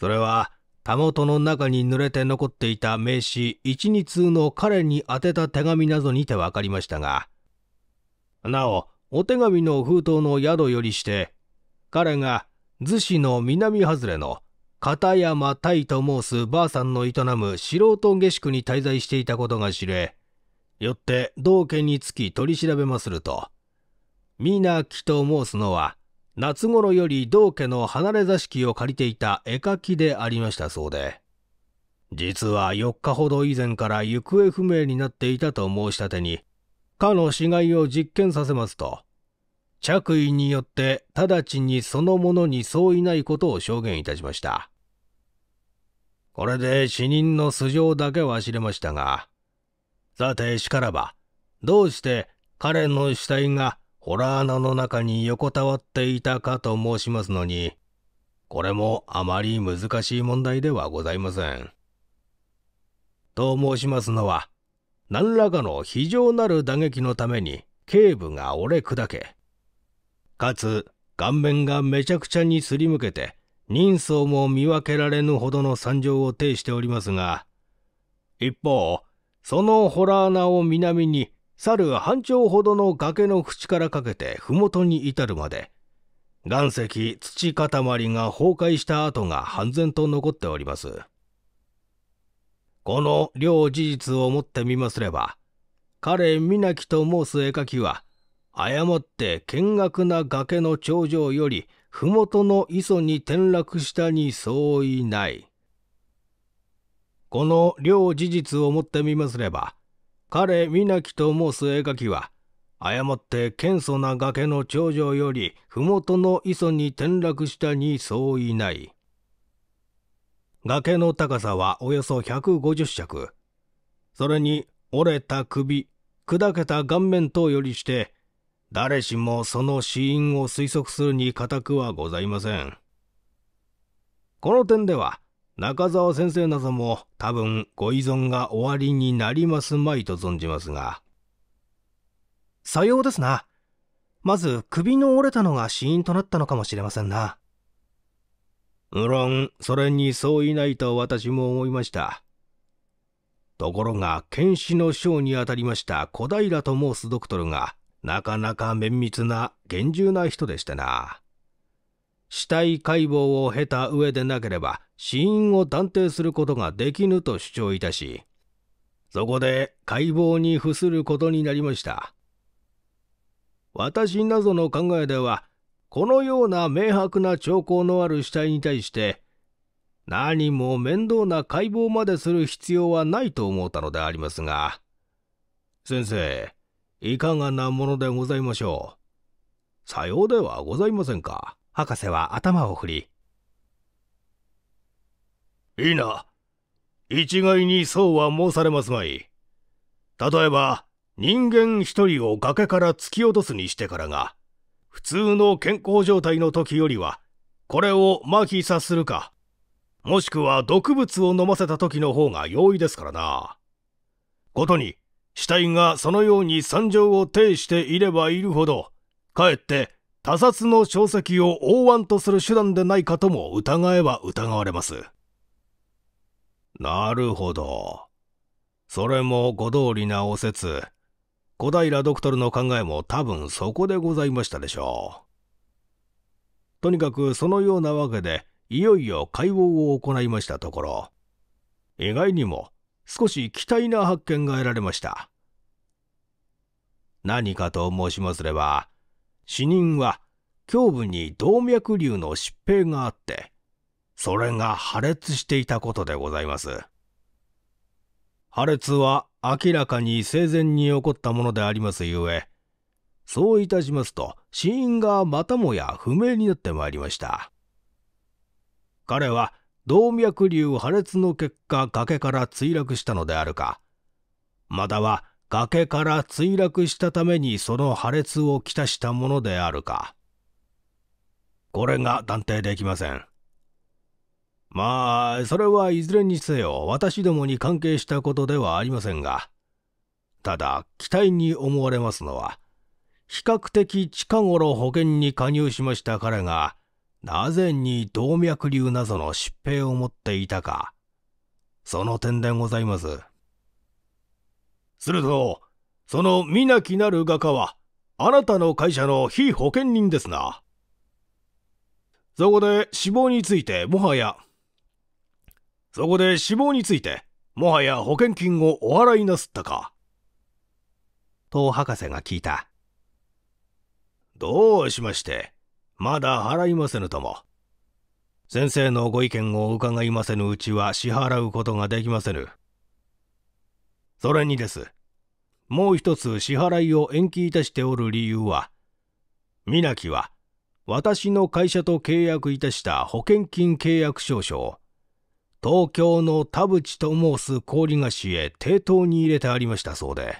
それは、たもとの中に濡れて残っていた名刺一二通の彼に宛てた手紙などにて分かりましたが、なお、お手紙の封筒の宿よりして、彼が逗子の南外れの片山太と申すばあさんの営む素人下宿に滞在していたことが知れ、よって道家につき取り調べますると、皆木と申すのは、夏頃より道家の離れ座敷を借りていた絵描きでありましたそうで、実は4日ほど以前から行方不明になっていたと申し立てに、かの死骸を実験させますと、着衣によって直ちにそのものに相違ないことを証言いたしました。これで死人の素性だけは知れましたが、さてしからば、どうして彼の死体がホラー穴の中に横たわっていたかと申しますのに、これもあまり難しい問題ではございません。と申しますのは、何らかの非常なる打撃のために頸部が折れ砕け、かつ顔面がめちゃくちゃにすりむけて、人相も見分けられぬほどの惨状を呈しておりますが、一方、そのホラー穴を南に、去る半丁ほどの崖の縁からかけて麓に至るまで、岩石、土塊が崩壊した跡が半然と残っております。この両事実をもってみますれば、彼皆木と申す絵描きは、誤って見学な崖の頂上より、麓の磯に転落したに相違ない。この両事実をもってみますれば、彼皆木と申す絵描きは、誤って堅素な崖の頂上より、麓の磯に転落したに相違ない。崖の高さはおよそ150尺。それに折れた首、砕けた顔面等よりして、誰しもその死因を推測するに固くはございません。この点では、中澤先生なども多分ご依存が終わりになりますまいと存じますが。さようですな。まず首の折れたのが死因となったのかもしれませんな。無論、それにそういないと私も思いました。ところが、検視の章にあたりました小平と申すドクトルが、なかなか綿密な厳重な人でしてな。死体解剖を経た上でなければ死因を断定することができぬと主張いたし、そこで解剖に付することになりました。私などの考えでは、このような明白な兆候のある死体に対して、何も面倒な解剖までする必要はないと思ったのでありますが、先生、いかがなものでございましょう？さようではございませんか。博士は頭を振り。いいな。一概にそうは申されますまい。例えば、人間一人を崖から突き落とすにしてからが、普通の健康状態の時よりは、これを麻痺さするか、もしくは毒物を飲ませた時の方が容易ですからな。ことに、死体がそのように惨状を呈していればいるほど、かえって他殺の証跡を大腕とする手段でないかとも疑えば疑われます。なるほど。それもご通りなお説。小平ドクトルの考えも多分そこでございましたでしょう。とにかくそのようなわけで、いよいよ解剖を行いましたところ、意外にも少し期待な発見が得られました。何かと申しますれば、死人は胸部に動脈瘤の疾病があって、それが破裂していたことでございます。破裂は明らかに生前に起こったものでありますゆえ、そういたしますと死因がまたもや不明になってまいりました。彼は動脈瘤破裂の結果崖から墜落したのであるか、または崖から墜落したためにその破裂をきたしたものであるか。これが断定できません。まあ、それはいずれにせよ私どもに関係したことではありませんが、ただ期待に思われますのは、比較的近頃保険に加入しました彼が、なぜに動脈瘤などの疾病を持っていたか、その点でございます。すると、その皆きなる画家は、あなたの会社の非保険人ですな。そこで死亡についてもはや、そこで死亡について、もはや保険金をお払いなすったか。と博士が聞いた。どうしまして、まだ払いませぬとも。先生のご意見を伺いませぬうちは支払うことができませぬ。それにです。もう一つ支払いを延期いたしておる理由は、皆木は私の会社と契約いたした保険金契約証書を東京の田淵と申す氷菓子へ抵当に入れてありましたそうで、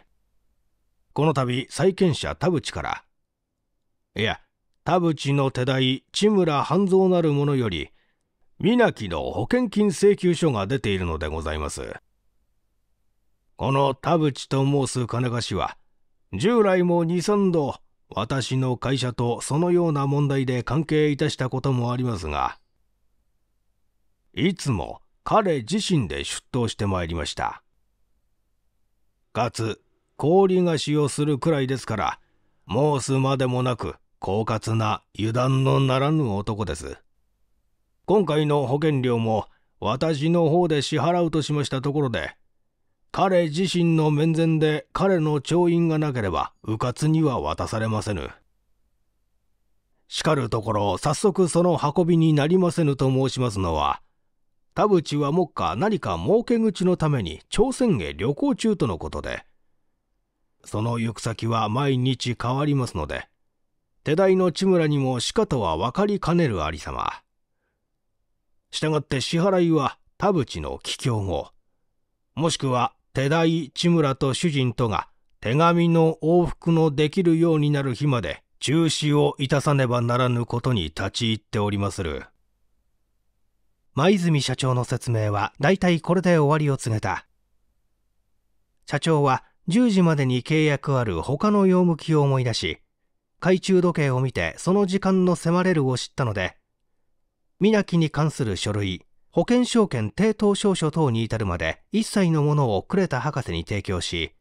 この度債権者田淵から、いや、田淵の手代、千村半蔵なる者より、皆木の保険金請求書が出ているのでございます。この田淵と申す金貸しは、従来も二三度、私の会社とそのような問題で関係いたしたこともありますが、いつも彼自身で出頭してまいりました。かつ、氷菓子をするくらいですから、申すまでもなく、狡猾な油断のならぬ男です。今回の保険料も私の方で支払うとしましたところで、彼自身の面前で彼の調印がなければ、迂闊には渡されませぬ。しかるところ、早速その運びになりませぬと申しますのは、田淵は目下何か儲け口のために朝鮮へ旅行中とのことで、その行く先は毎日変わりますので、手代の千村にもしかとは分かりかねるありさま。したがって支払いは田淵の帰郷後、もしくは手代千村と主人とが手紙の往復のできるようになる日まで中止をいたさねばならぬことに立ち入っておりまする。前泉社長の説明は大体これで終わりを告げた。社長は10時までに契約ある他の用務機を思い出し、懐中時計を見てその時間の迫れるを知ったので、皆木に関する書類、保険証券抵当証書等に至るまで一切のものを呉田博士に提供し、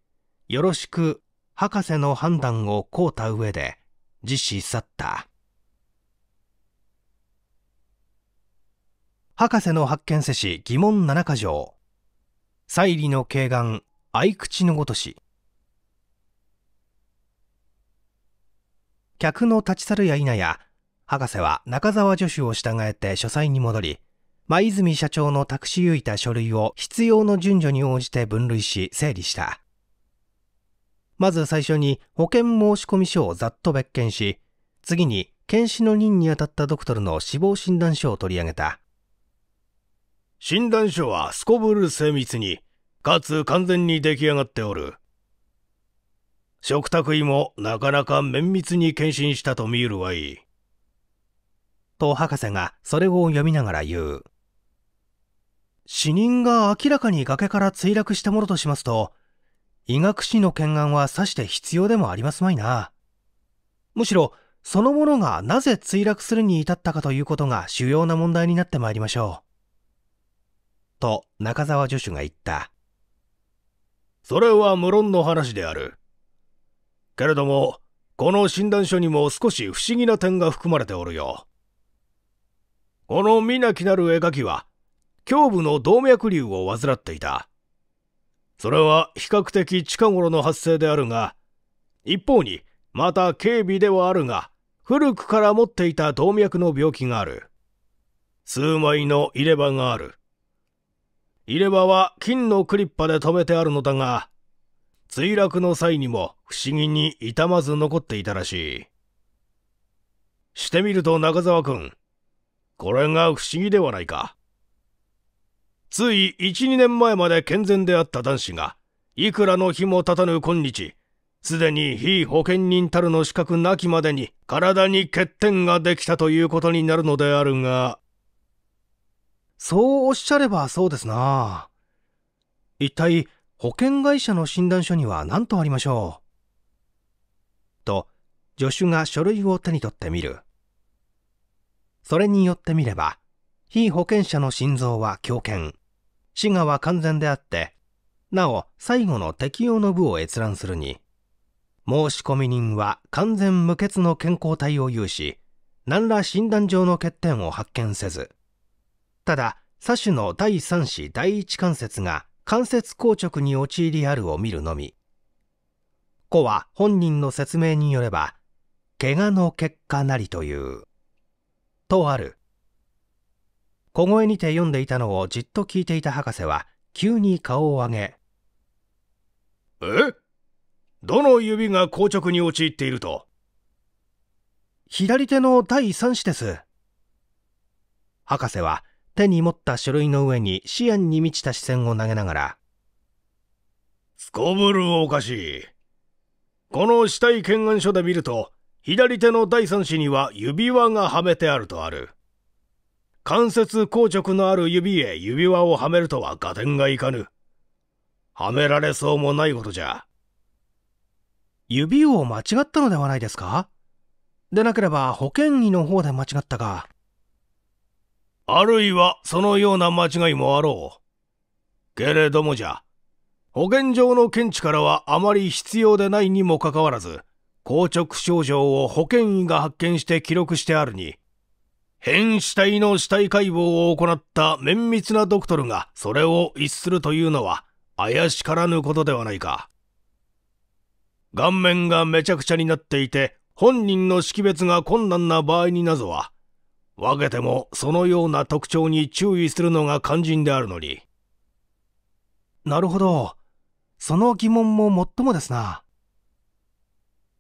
よろしく博士の判断を請うた上で実施去った。博士の発見せし疑問七か条。祭理の慶願、合口のごとし。客の立ち去るや否や、博士は中沢助手を従えて書斎に戻り、前泉社長の託しゆいた書類を必要の順序に応じて分類し整理した。まず最初に保険申込書をざっと別件し、次に検視の任にあたったドクトルの死亡診断書を取り上げた。診断書はすこぶる精密に、かつ完全に出来上がっておる。食卓医もなかなか綿密に検診したと見るわい。と博士がそれを読みながら言う。死人が明らかに崖から墜落したものとしますと、医学史の検案はさして必要でもありますまいな。むしろ、そのものがなぜ墜落するに至ったかということが主要な問題になってまいりましょう。と中澤助手が言った。それは無論の話である。けれども、この診断書にも少し不思議な点が含まれておるよ。この見なきなる絵描きは、胸部の動脈瘤を患っていた。それは比較的近頃の発生であるが、一方に、また軽微ではあるが、古くから持っていた動脈の病気がある。数枚の入れ歯がある。入れ歯は金のクリッパで留めてあるのだが、墜落の際にも不思議に痛まず残っていたらしい。してみると中沢君、これが不思議ではないか。つい1、2年前まで健全であった男子が、いくらの日も経たぬ今日、すでに非保険人たるの資格なきまでに体に欠点ができたということになるのであるが、そうおっしゃればそうですな。一体、保険会社の診断書には何とありましょう？と、助手が書類を手に取ってみる。それによってみれば、非保険者の心臓は強健、死がは完全であって、なお最後の適用の部を閲覧するに、申し込み人は完全無欠の健康体を有し、何ら診断上の欠点を発見せず、ただ、左手の第三子第一関節が関節硬直に陥りあるを見るのみ。子は本人の説明によれば、怪我の結果なりという。とある。小声にて読んでいたのをじっと聞いていた博士は、急に顔を上げ。え？どの指が硬直に陥っていると？左手の第三子です。博士は、手に持った書類の上に思案に満ちた視線を投げながら、すこぶるおかしい。この死体検案書で見ると、左手の第三子には指輪がはめてあるとある。関節硬直のある指へ指輪をはめるとは合点がいかぬ。はめられそうもないことじゃ。指を間違ったのではないですか？でなければ保険医の方で間違ったか。あるいはそのような間違いもあろう。けれどもじゃ、保健上の見地からはあまり必要でないにもかかわらず、硬直症状を保健医が発見して記録してあるに、変死体の死体解剖を行った綿密なドクトルがそれを逸するというのは怪しからぬことではないか。顔面がめちゃくちゃになっていて、本人の識別が困難な場合になぞは、分けてもそのような特徴に注意するのが肝心であるのに。なるほど。その疑問ももっともですな。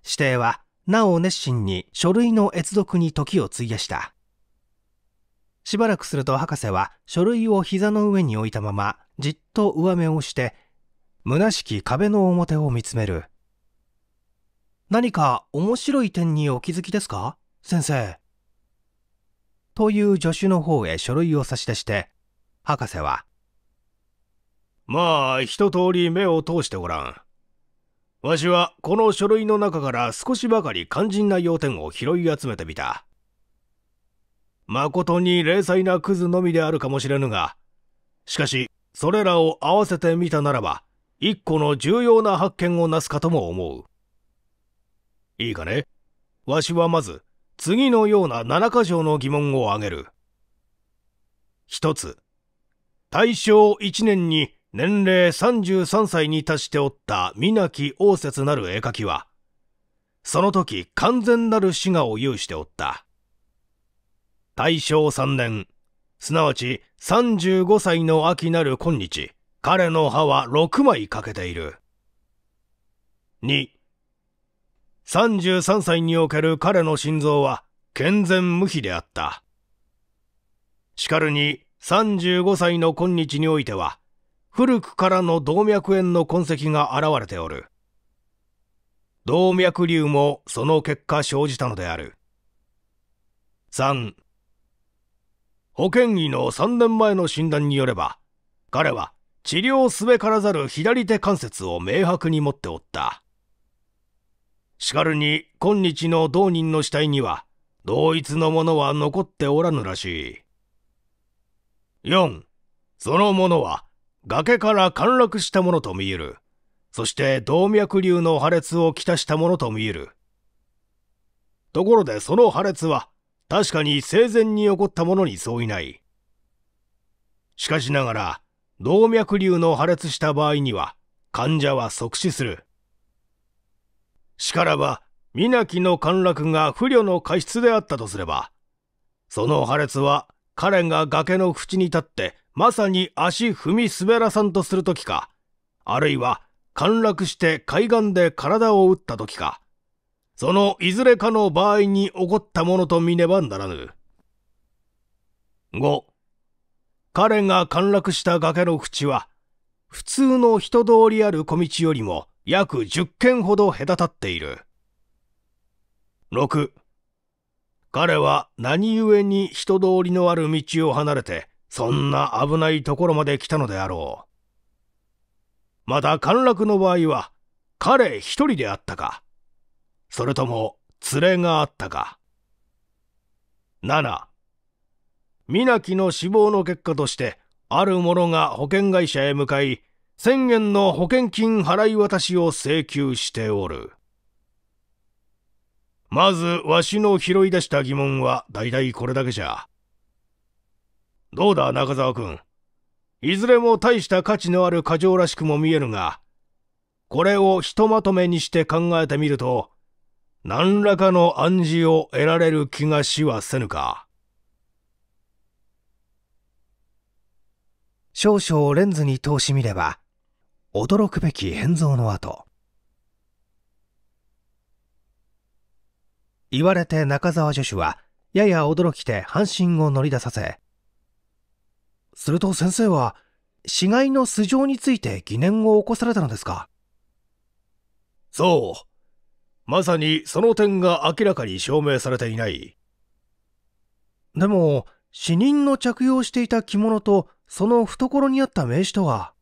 指定は、なお熱心に書類の閲読に時を費やした。しばらくすると博士は書類を膝の上に置いたままじっと上目をして、虚しき壁の表を見つめる。何か面白い点にお気づきですか？先生。という助手の方へ書類を差し出して、博士は、まあ、一通り目を通してごらん。わしはこの書類の中から少しばかり肝心な要点を拾い集めてみた。誠に零細なクズのみであるかもしれぬが、しかし、それらを合わせてみたならば、一個の重要な発見をなすかとも思う。いいかね？わしはまず、次のような七箇条の疑問を挙げる。一つ、大正一年に年齢33歳に達しておった皆木応接なる絵描きは、その時完全なる死がを有しておった。大正三年、すなわち35歳の秋なる今日、彼の歯は6枚欠けている。2、33歳における彼の心臓は健全無比であった。しかるに35歳の今日においては、古くからの動脈炎の痕跡が現れておる。動脈瘤もその結果生じたのである。3. 保健医の3年前の診断によれば、彼は治療すべからざる左手関節を明白に持っておった。しかるに今日の同人の死体には同一のものは残っておらぬらしい。4. そのものは崖から陥落したものと見える。そして動脈瘤の破裂をきたしたものと見える。ところでその破裂は確かに生前に起こったものに相違ない。しかしながら動脈瘤の破裂した場合には患者は即死する。しからば、皆木の陥落が不慮の過失であったとすれば、その破裂は彼が崖の縁に立ってまさに足踏み滑らさんとするときか、あるいは陥落して海岸で体を打ったときか、そのいずれかの場合に起こったものと見ねばならぬ。5. 彼が陥落した崖の縁は、普通の人通りある小道よりも約10軒ほど隔たっている。6. 彼は何故に人通りのある道を離れて、そんな危ないところまで来たのであろう。また陥落の場合は、彼一人であったか、それとも連れがあったか。7. 皆木の死亡の結果として、ある者が保険会社へ向かい、1000円の保険金払い渡しを請求しておる。まず、わしの拾い出した疑問は大体これだけじゃ。どうだ、中澤君。いずれも大した価値のある過剰らしくも見えるが、これをひとまとめにして考えてみると、何らかの暗示を得られる気がしはせぬか。少々レンズに通し見れば、驚くべき変造の後言われて中澤助手はやや驚きて半身を乗り出させすると先生は、死骸の素性について疑念を起こされたのですか？そう。まさにその点が明らかに証明されていない。でも、死人の着用していた着物とその懐にあった名刺とは？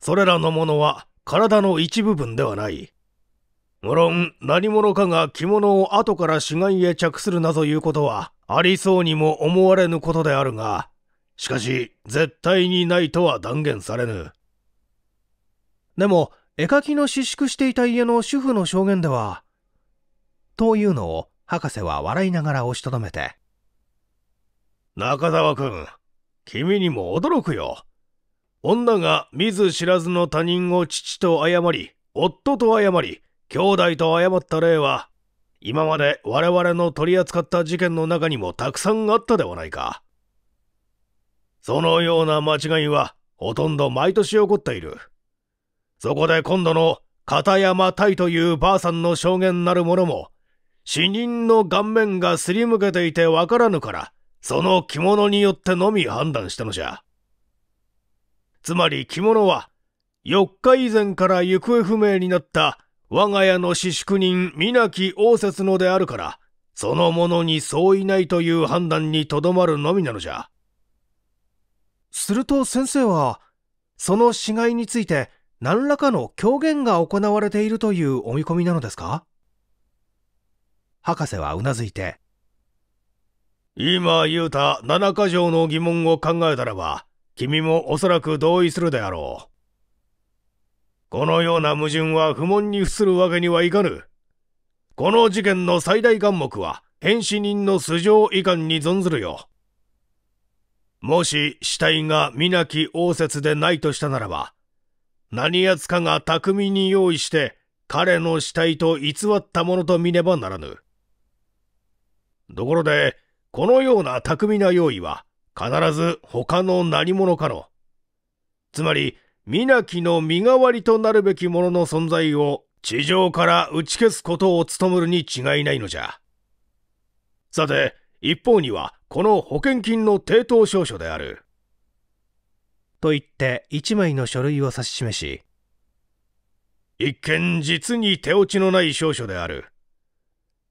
それらのものは体の一部分ではない。無論何者かが着物を後から死骸へ着するなどいうことはありそうにも思われぬことであるが、しかし絶対にないとは断言されぬ。でも、絵描きの私粛していた家の主婦の証言では、というのを博士は笑いながら押しとどめて。中沢君、君にも驚くよ。女が見ず知らずの他人を父と謝り、夫と謝り、兄弟と謝った例は、今まで我々の取り扱った事件の中にもたくさんあったではないか。そのような間違いは、ほとんど毎年起こっている。そこで今度の片山太というばあさんの証言なるものも、死人の顔面がすりむけていてわからぬから、その着物によってのみ判断したのじゃ。つまり着物は、4日以前から行方不明になった我が家の私宿人皆木応接のであるから、そのものに相違ないという判断にとどまるのみなのじゃ。すると先生は、その死骸について何らかの狂言が行われているという思い込みなのですか？博士はうなずいて、今言うた七か条の疑問を考えたらば、君もおそらく同意するであろう。このような矛盾は不問に付するわけにはいかぬ。この事件の最大眼目は、変死人の素性遺憾に存ずるよ。もし死体が皆木応接でないとしたならば、何奴かが巧みに用意して彼の死体と偽ったものと見ねばならぬ。ところで、このような巧みな用意は必ず他の何者かの、つまり、皆木の身代わりとなるべきものの存在を地上から打ち消すことを務めるに違いないのじゃ。さて、一方には、この保険金の抵当証書である。と言って一枚の書類を指し示し、一見実に手落ちのない証書である。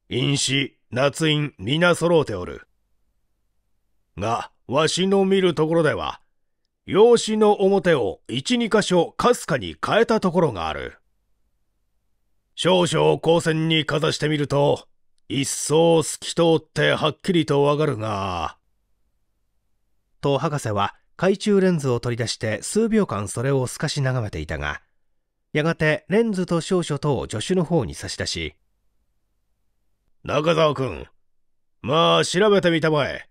印紙、捺印、皆揃うておる。が、わしの見るところでは、用紙の表を一二箇所かすかに変えたところがある。少々光線にかざしてみると、一層透き通ってはっきりとわかるが。と博士は懐中レンズを取り出して数秒間それを透かし眺めていたが、やがてレンズと少書とを助手の方に差し出し、中澤君、まあ調べてみたまえ。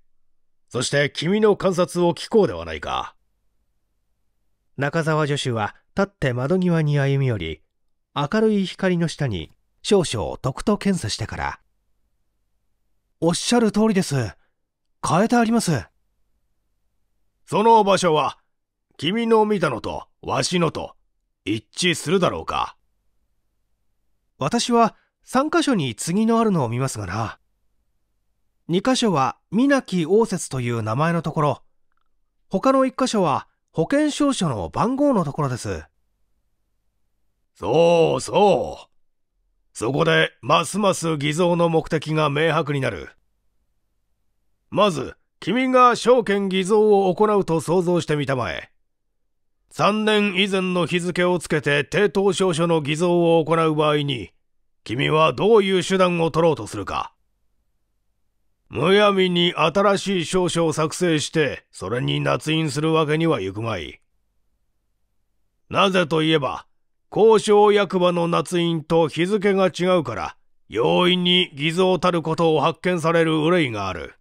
そして君の観察を聞こうではないか。中澤助手は立って窓際に歩み寄り、明るい光の下に少々をとくと検査してから、おっしゃる通りです。変えてあります。その場所は、君の見たのとわしのと一致するだろうか？私は3箇所に次のあるのを見ますがな。2箇所は皆木応接という名前のところ、他の1箇所は保険証書の番号のところです。そうそう。そこでますます偽造の目的が明白になる。まず、君が証券偽造を行うと想像してみたまえ。3年以前の日付をつけて抵当証書の偽造を行う場合に、君はどういう手段を取ろうとするか。むやみに新しい証書を作成して、それに捺印するわけにはいくまい。なぜといえば、交渉役場の捺印と日付が違うから、容易に偽造たることを発見される憂いがある。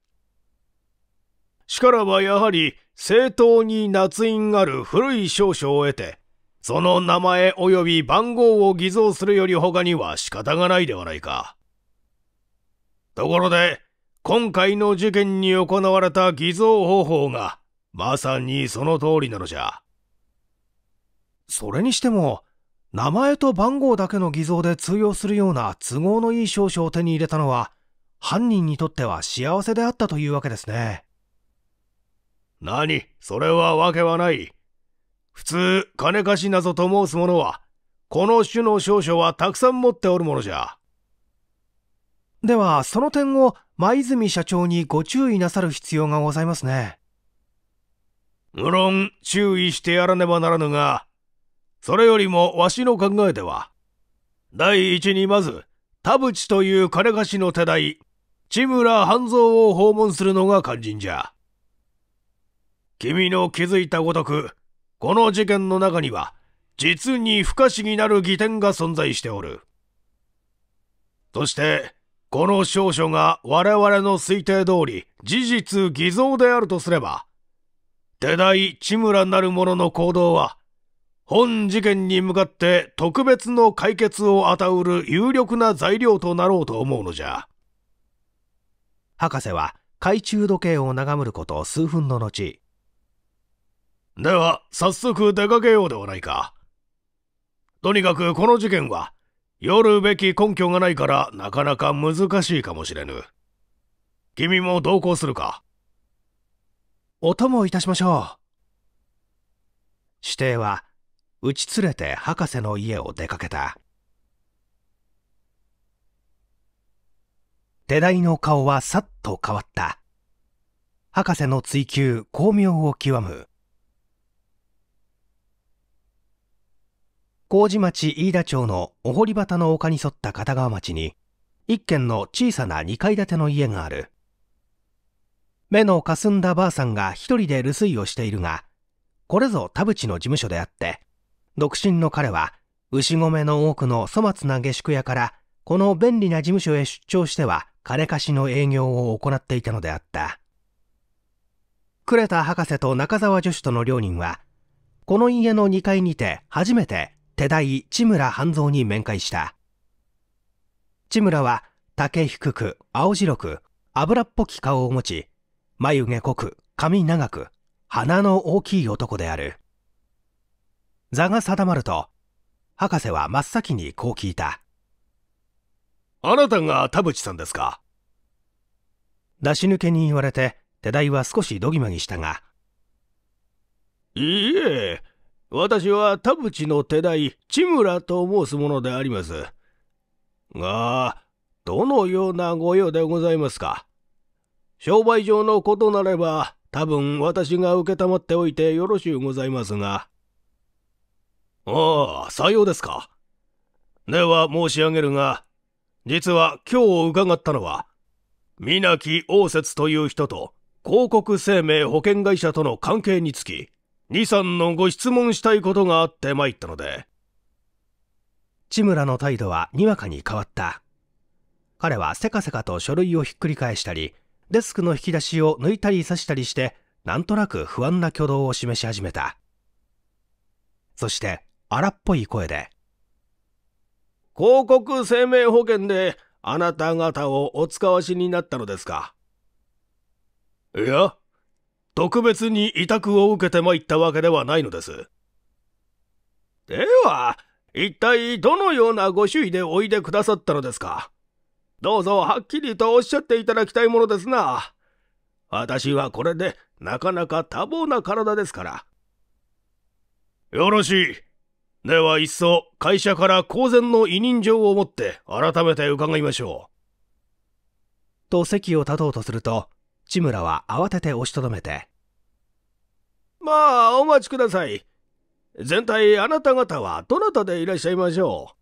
しからばやはり正当に捺印ある古い証書を得て、その名前及び番号を偽造するより他には仕方がないではないか。ところで、今回の事件に行われた偽造方法が、まさにその通りなのじゃ。それにしても、名前と番号だけの偽造で通用するような都合のいい証書を手に入れたのは、犯人にとっては幸せであったというわけですね。何？それはわけはない。普通、金貸しなぞと申す者は、この種の証書はたくさん持っておるものじゃ。では、その点を舞泉社長にご注意なさる必要がございますね。無論、注意してやらねばならぬが、それよりもわしの考えでは、第一にまず、田淵という金貸しの手代、千村半蔵を訪問するのが肝心じゃ。君の気づいたごとく、この事件の中には、実に不可思議なる疑点が存在しておる。そして、この証書が我々の推定通り事実偽造であるとすれば、手代千村なる者の行動は、本事件に向かって特別の解決を与うる有力な材料となろうと思うのじゃ。博士は懐中時計を眺むること数分の後、では、早速出かけようではないか。とにかくこの事件は、よるべき根拠がないからなかなか難しいかもしれぬ。君も同行するか？お供いたしましょう。指定は、打ち連れて博士の家を出かけた。手代の顔はさっと変わった。博士の追求巧妙を極む。麹町飯田町のお堀端の丘に沿った片側町に、一軒の小さな二階建ての家がある。目のかすんだばあさんが一人で留守居をしているが、これぞ田淵の事務所であって、独身の彼は、牛込の多くの粗末な下宿屋から、この便利な事務所へ出張しては、金貸しの営業を行っていたのであった。呉田博士と中沢助手との両人は、この家の2階にて初めて手代千村半蔵に面会した。千村は竹低く、青白く、油っぽき顔を持ち、眉毛濃く、髪長く、鼻の大きい男である。座が定まると、博士は真っ先にこう聞いた。あなたが田淵さんですか？出し抜けに言われて、手代は少しどぎまぎしたが。いいえ、私は田淵の手代、千村と申すものであります。が、どのようなご用でございますか？商売上のことなれば、多分私が承っておいてよろしゅうございますが。ああ、さようですか。では申し上げるが、実は今日伺ったのは、皆木応接という人と広告生命保険会社との関係につき、二三のご質問したいことがあって参ったので。千村の態度はにわかに変わった。彼はせかせかと書類をひっくり返したり、デスクの引き出しを抜いたり刺したりして、なんとなく不安な挙動を示し始めた。そして、荒っぽい声で、広告生命保険であなた方をお使わしになったのですか？いや、特別に委託を受けて参ったわけではないのです。では、一体どのようなご主意でおいでくださったのですか？どうぞはっきりとおっしゃっていただきたいものですな。私はこれでなかなか多忙な体ですから。よろしい。ではいっそ会社から公然の委任状を持って改めて伺いましょう。と席を立とうとすると、千村は慌てて押しとどめて。まあ、お待ちください。全体あなた方はどなたでいらっしゃいましょ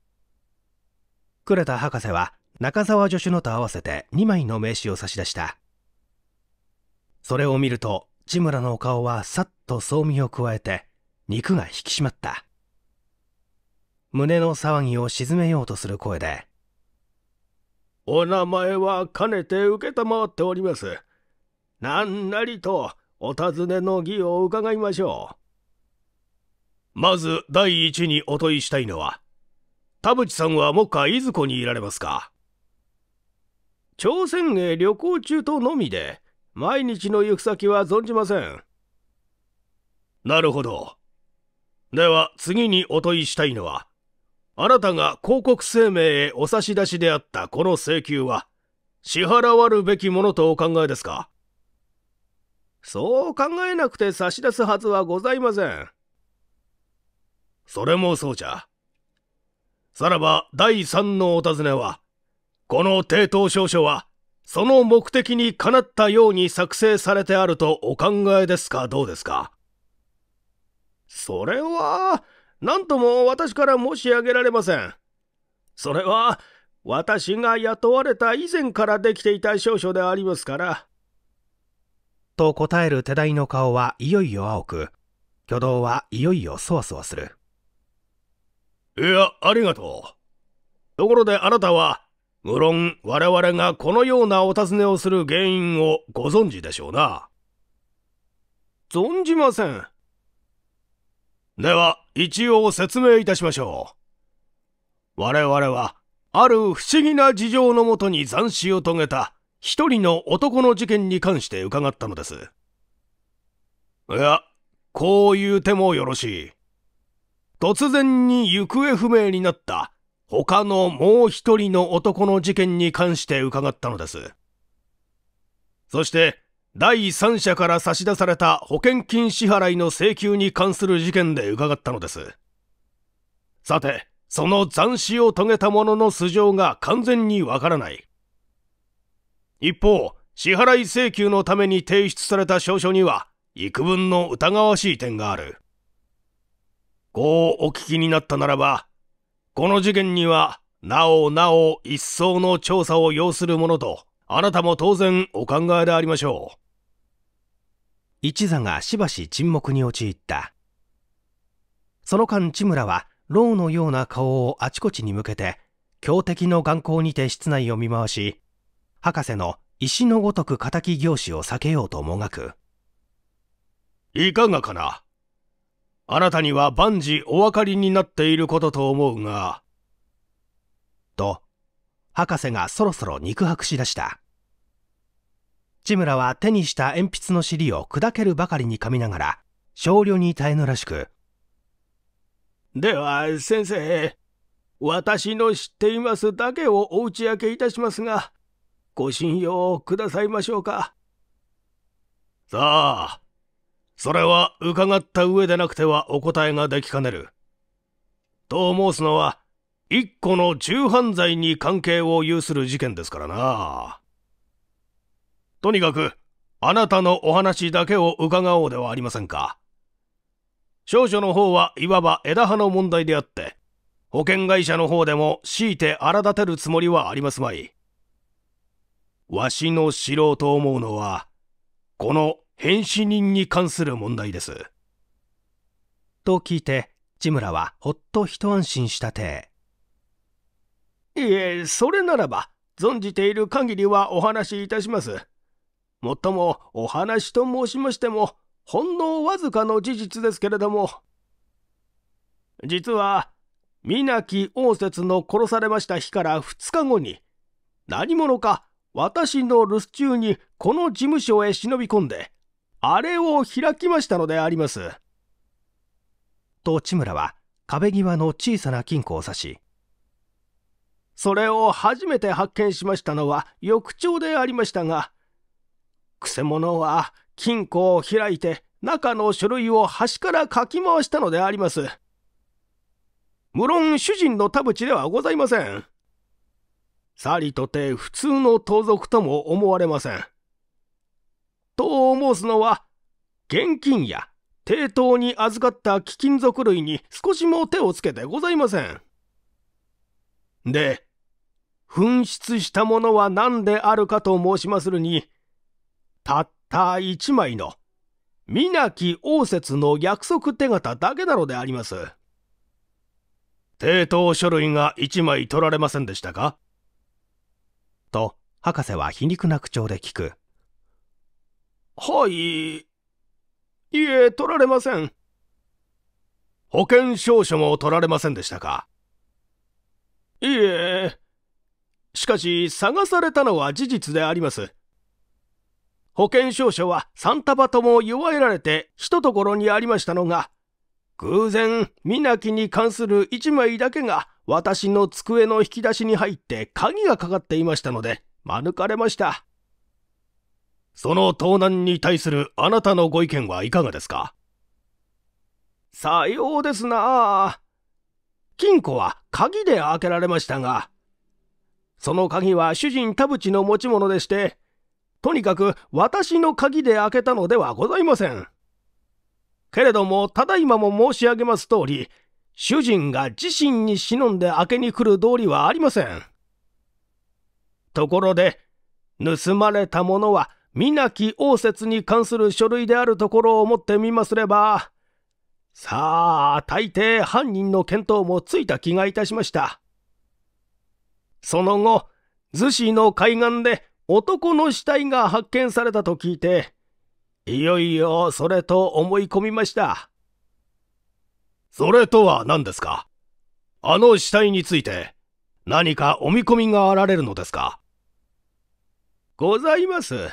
う？呉田博士は中沢助手のと合わせて2枚の名刺を差し出した。それを見ると、千村の顔はさっと総味を加えて、肉が引き締まった。胸の騒ぎを鎮めようとする声で、お名前はかねて承っております。何なりとお尋ねの儀を伺いましょう。まず第一にお問いしたいのは、田淵さんは目下いずこにいられますか？朝鮮へ旅行中とのみで、毎日の行く先は存じません。なるほど。では次にお問いしたいのは、あなたが広告声明へお差し出しであったこの請求は、支払わるべきものとお考えですか？そう考えなくて差し出すはずはございません。それもそうじゃ。さらば第三のお尋ねは、この抵当証書は、その目的にかなったように作成されてあるとお考えですか？どうですか？それは、何とも私から申し上げられません。それは、私が雇われた以前からできていた証書でありますから。と答える手代の顔はいよいよ青く、挙動はいよいよそわそわする。いや、ありがとう。ところであなたは、無論我々がこのようなお尋ねをする原因をご存知でしょうな。存じません。では、一応説明いたしましょう。我々は、ある不思議な事情のもとに斬死を遂げた一人の男の事件に関して伺ったのです。いや、こう言うてもよろしい。突然に行方不明になった他のもう一人の男の事件に関して伺ったのです。そして、第三者から差し出された保険金支払いの請求に関する事件で伺ったのです。さて、その斬死を遂げた者の素性が完全にわからない。一方、支払い請求のために提出された証書には、幾分の疑わしい点がある。こうお聞きになったならば、この事件には、なおなお一層の調査を要するものと、あなたも当然お考えでありましょう。一座がしばし沈黙に陥った。その間、千村は、牢のような顔をあちこちに向けて、強敵の眼光にて室内を見回し、博士の石のごとく敵行使を避けようともがく。いかがかな？あなたには万事お分かりになっていることと思うが。と、博士がそろそろ肉薄しだした。千村は手にした鉛筆の尻を砕けるばかりに噛みながら、少量に耐えぬらしく。では、先生、私の知っていますだけをお打ち明けいたしますが、ご信用くださいましょうか。さあ、それは伺った上でなくてはお答えができかねる。と申すのは、一個の重犯罪に関係を有する事件ですからな。とにかく、あなたのお話だけを伺おうではありませんか。少々の方はいわば枝葉の問題であって、保険会社の方でも強いて荒立てるつもりはありますまい。わしの知ろうと思うのは、この変死人に関する問題です。と聞いて、千村はほっと一安心したて。いえ、それならば、存じている限りはお話しいたします。もっとも、お話と申しましても、ほんのわずかの事実ですけれども、実は、皆木応接の殺されました日から2日後に、何者か私の留守中にこの事務所へ忍び込んで、あれを開きましたのであります。と千村は壁際の小さな金庫を指し、それを初めて発見しましたのは翌朝でありましたが、くせ者は金庫を開いて中の書類を端から書き回したのであります。無論主人の田淵ではございません。さりとて普通の盗賊とも思われません。と申すのは、現金や抵当に預かった貴金属類に少しも手をつけてございません。で、紛失したものは何であるかと申しまするに、たった一枚の、皆木応接の約束手形だけなのであります。抵当書類が一枚取られませんでしたか？と、博士は皮肉な口調で聞く。はい。いえ、取られません。保険証書も取られませんでしたか？いいえ。しかし、探されたのは事実であります。保険証書は3束とも弱えられて一ところにありましたのが、偶然、なきに関する1枚だけが私の机の引き出しに入って鍵がかかっていましたので、免れました。その盗難に対するあなたのご意見はいかがですか？さようですな。金庫は鍵で開けられましたが、その鍵は主人田淵の持ち物でして、とにかく私の鍵で開けたのではございません。けれども、ただいまも申し上げます通り、主人が自身に忍んで開けに来る道理はありません。ところで、盗まれたものは、皆木応接に関する書類であるところをもってみますれば、さあ、大抵犯人の見当もついた気がいたしました。その後、逗子の海岸で男の死体が発見されたと聞いて、いよいよそれと思い込みました。それとは何ですか？あの死体について何かお見込みがあられるのですか？ございます。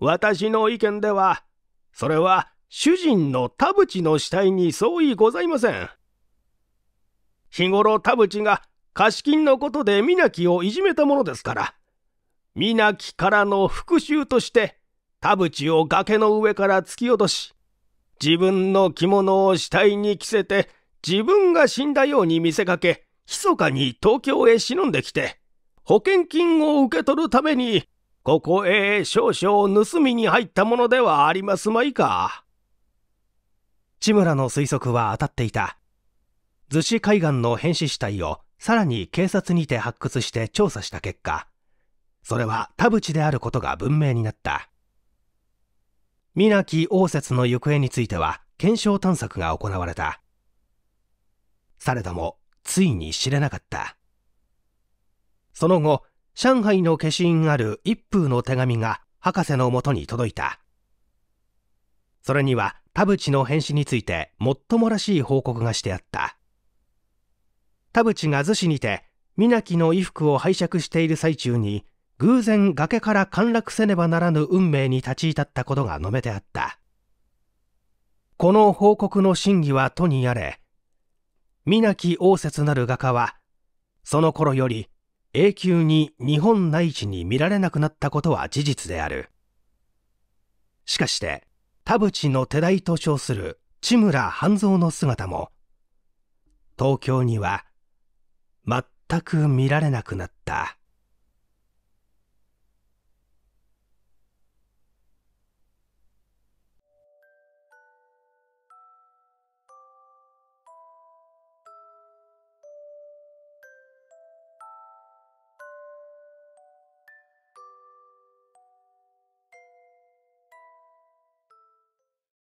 私の意見では、それは主人の田淵の死体に相違ございません。日頃田淵が貸金のことで皆木をいじめたものですから、皆木からの復讐として田淵を崖の上から突き落とし、自分の着物を死体に着せて自分が死んだように見せかけ、密かに東京へ忍んできて、保険金を受け取るために、ここへ少々盗みに入ったものではありますまいか。千村の推測は当たっていた。逗子海岸の変死死体をさらに警察にて発掘して調査した結果、それは田淵であることが文明になった。皆木応接の行方については検証探索が行われた。されども、ついに知れなかった。その後、上海の消印ある一封の手紙が博士のもとに届いた。それには田淵の変死についてもっともらしい報告がしてあった。田淵が逗子にて、皆木の衣服を拝借している最中に、偶然崖から陥落せねばならぬ運命に立ち至ったことが述べてあった。この報告の真偽はとにあれ、皆木応接なる画家は、その頃より永久に日本内地に見られなくなったことは事実である。しかして、田淵の手代と称する千村半蔵の姿も、東京には全く見られなくなった。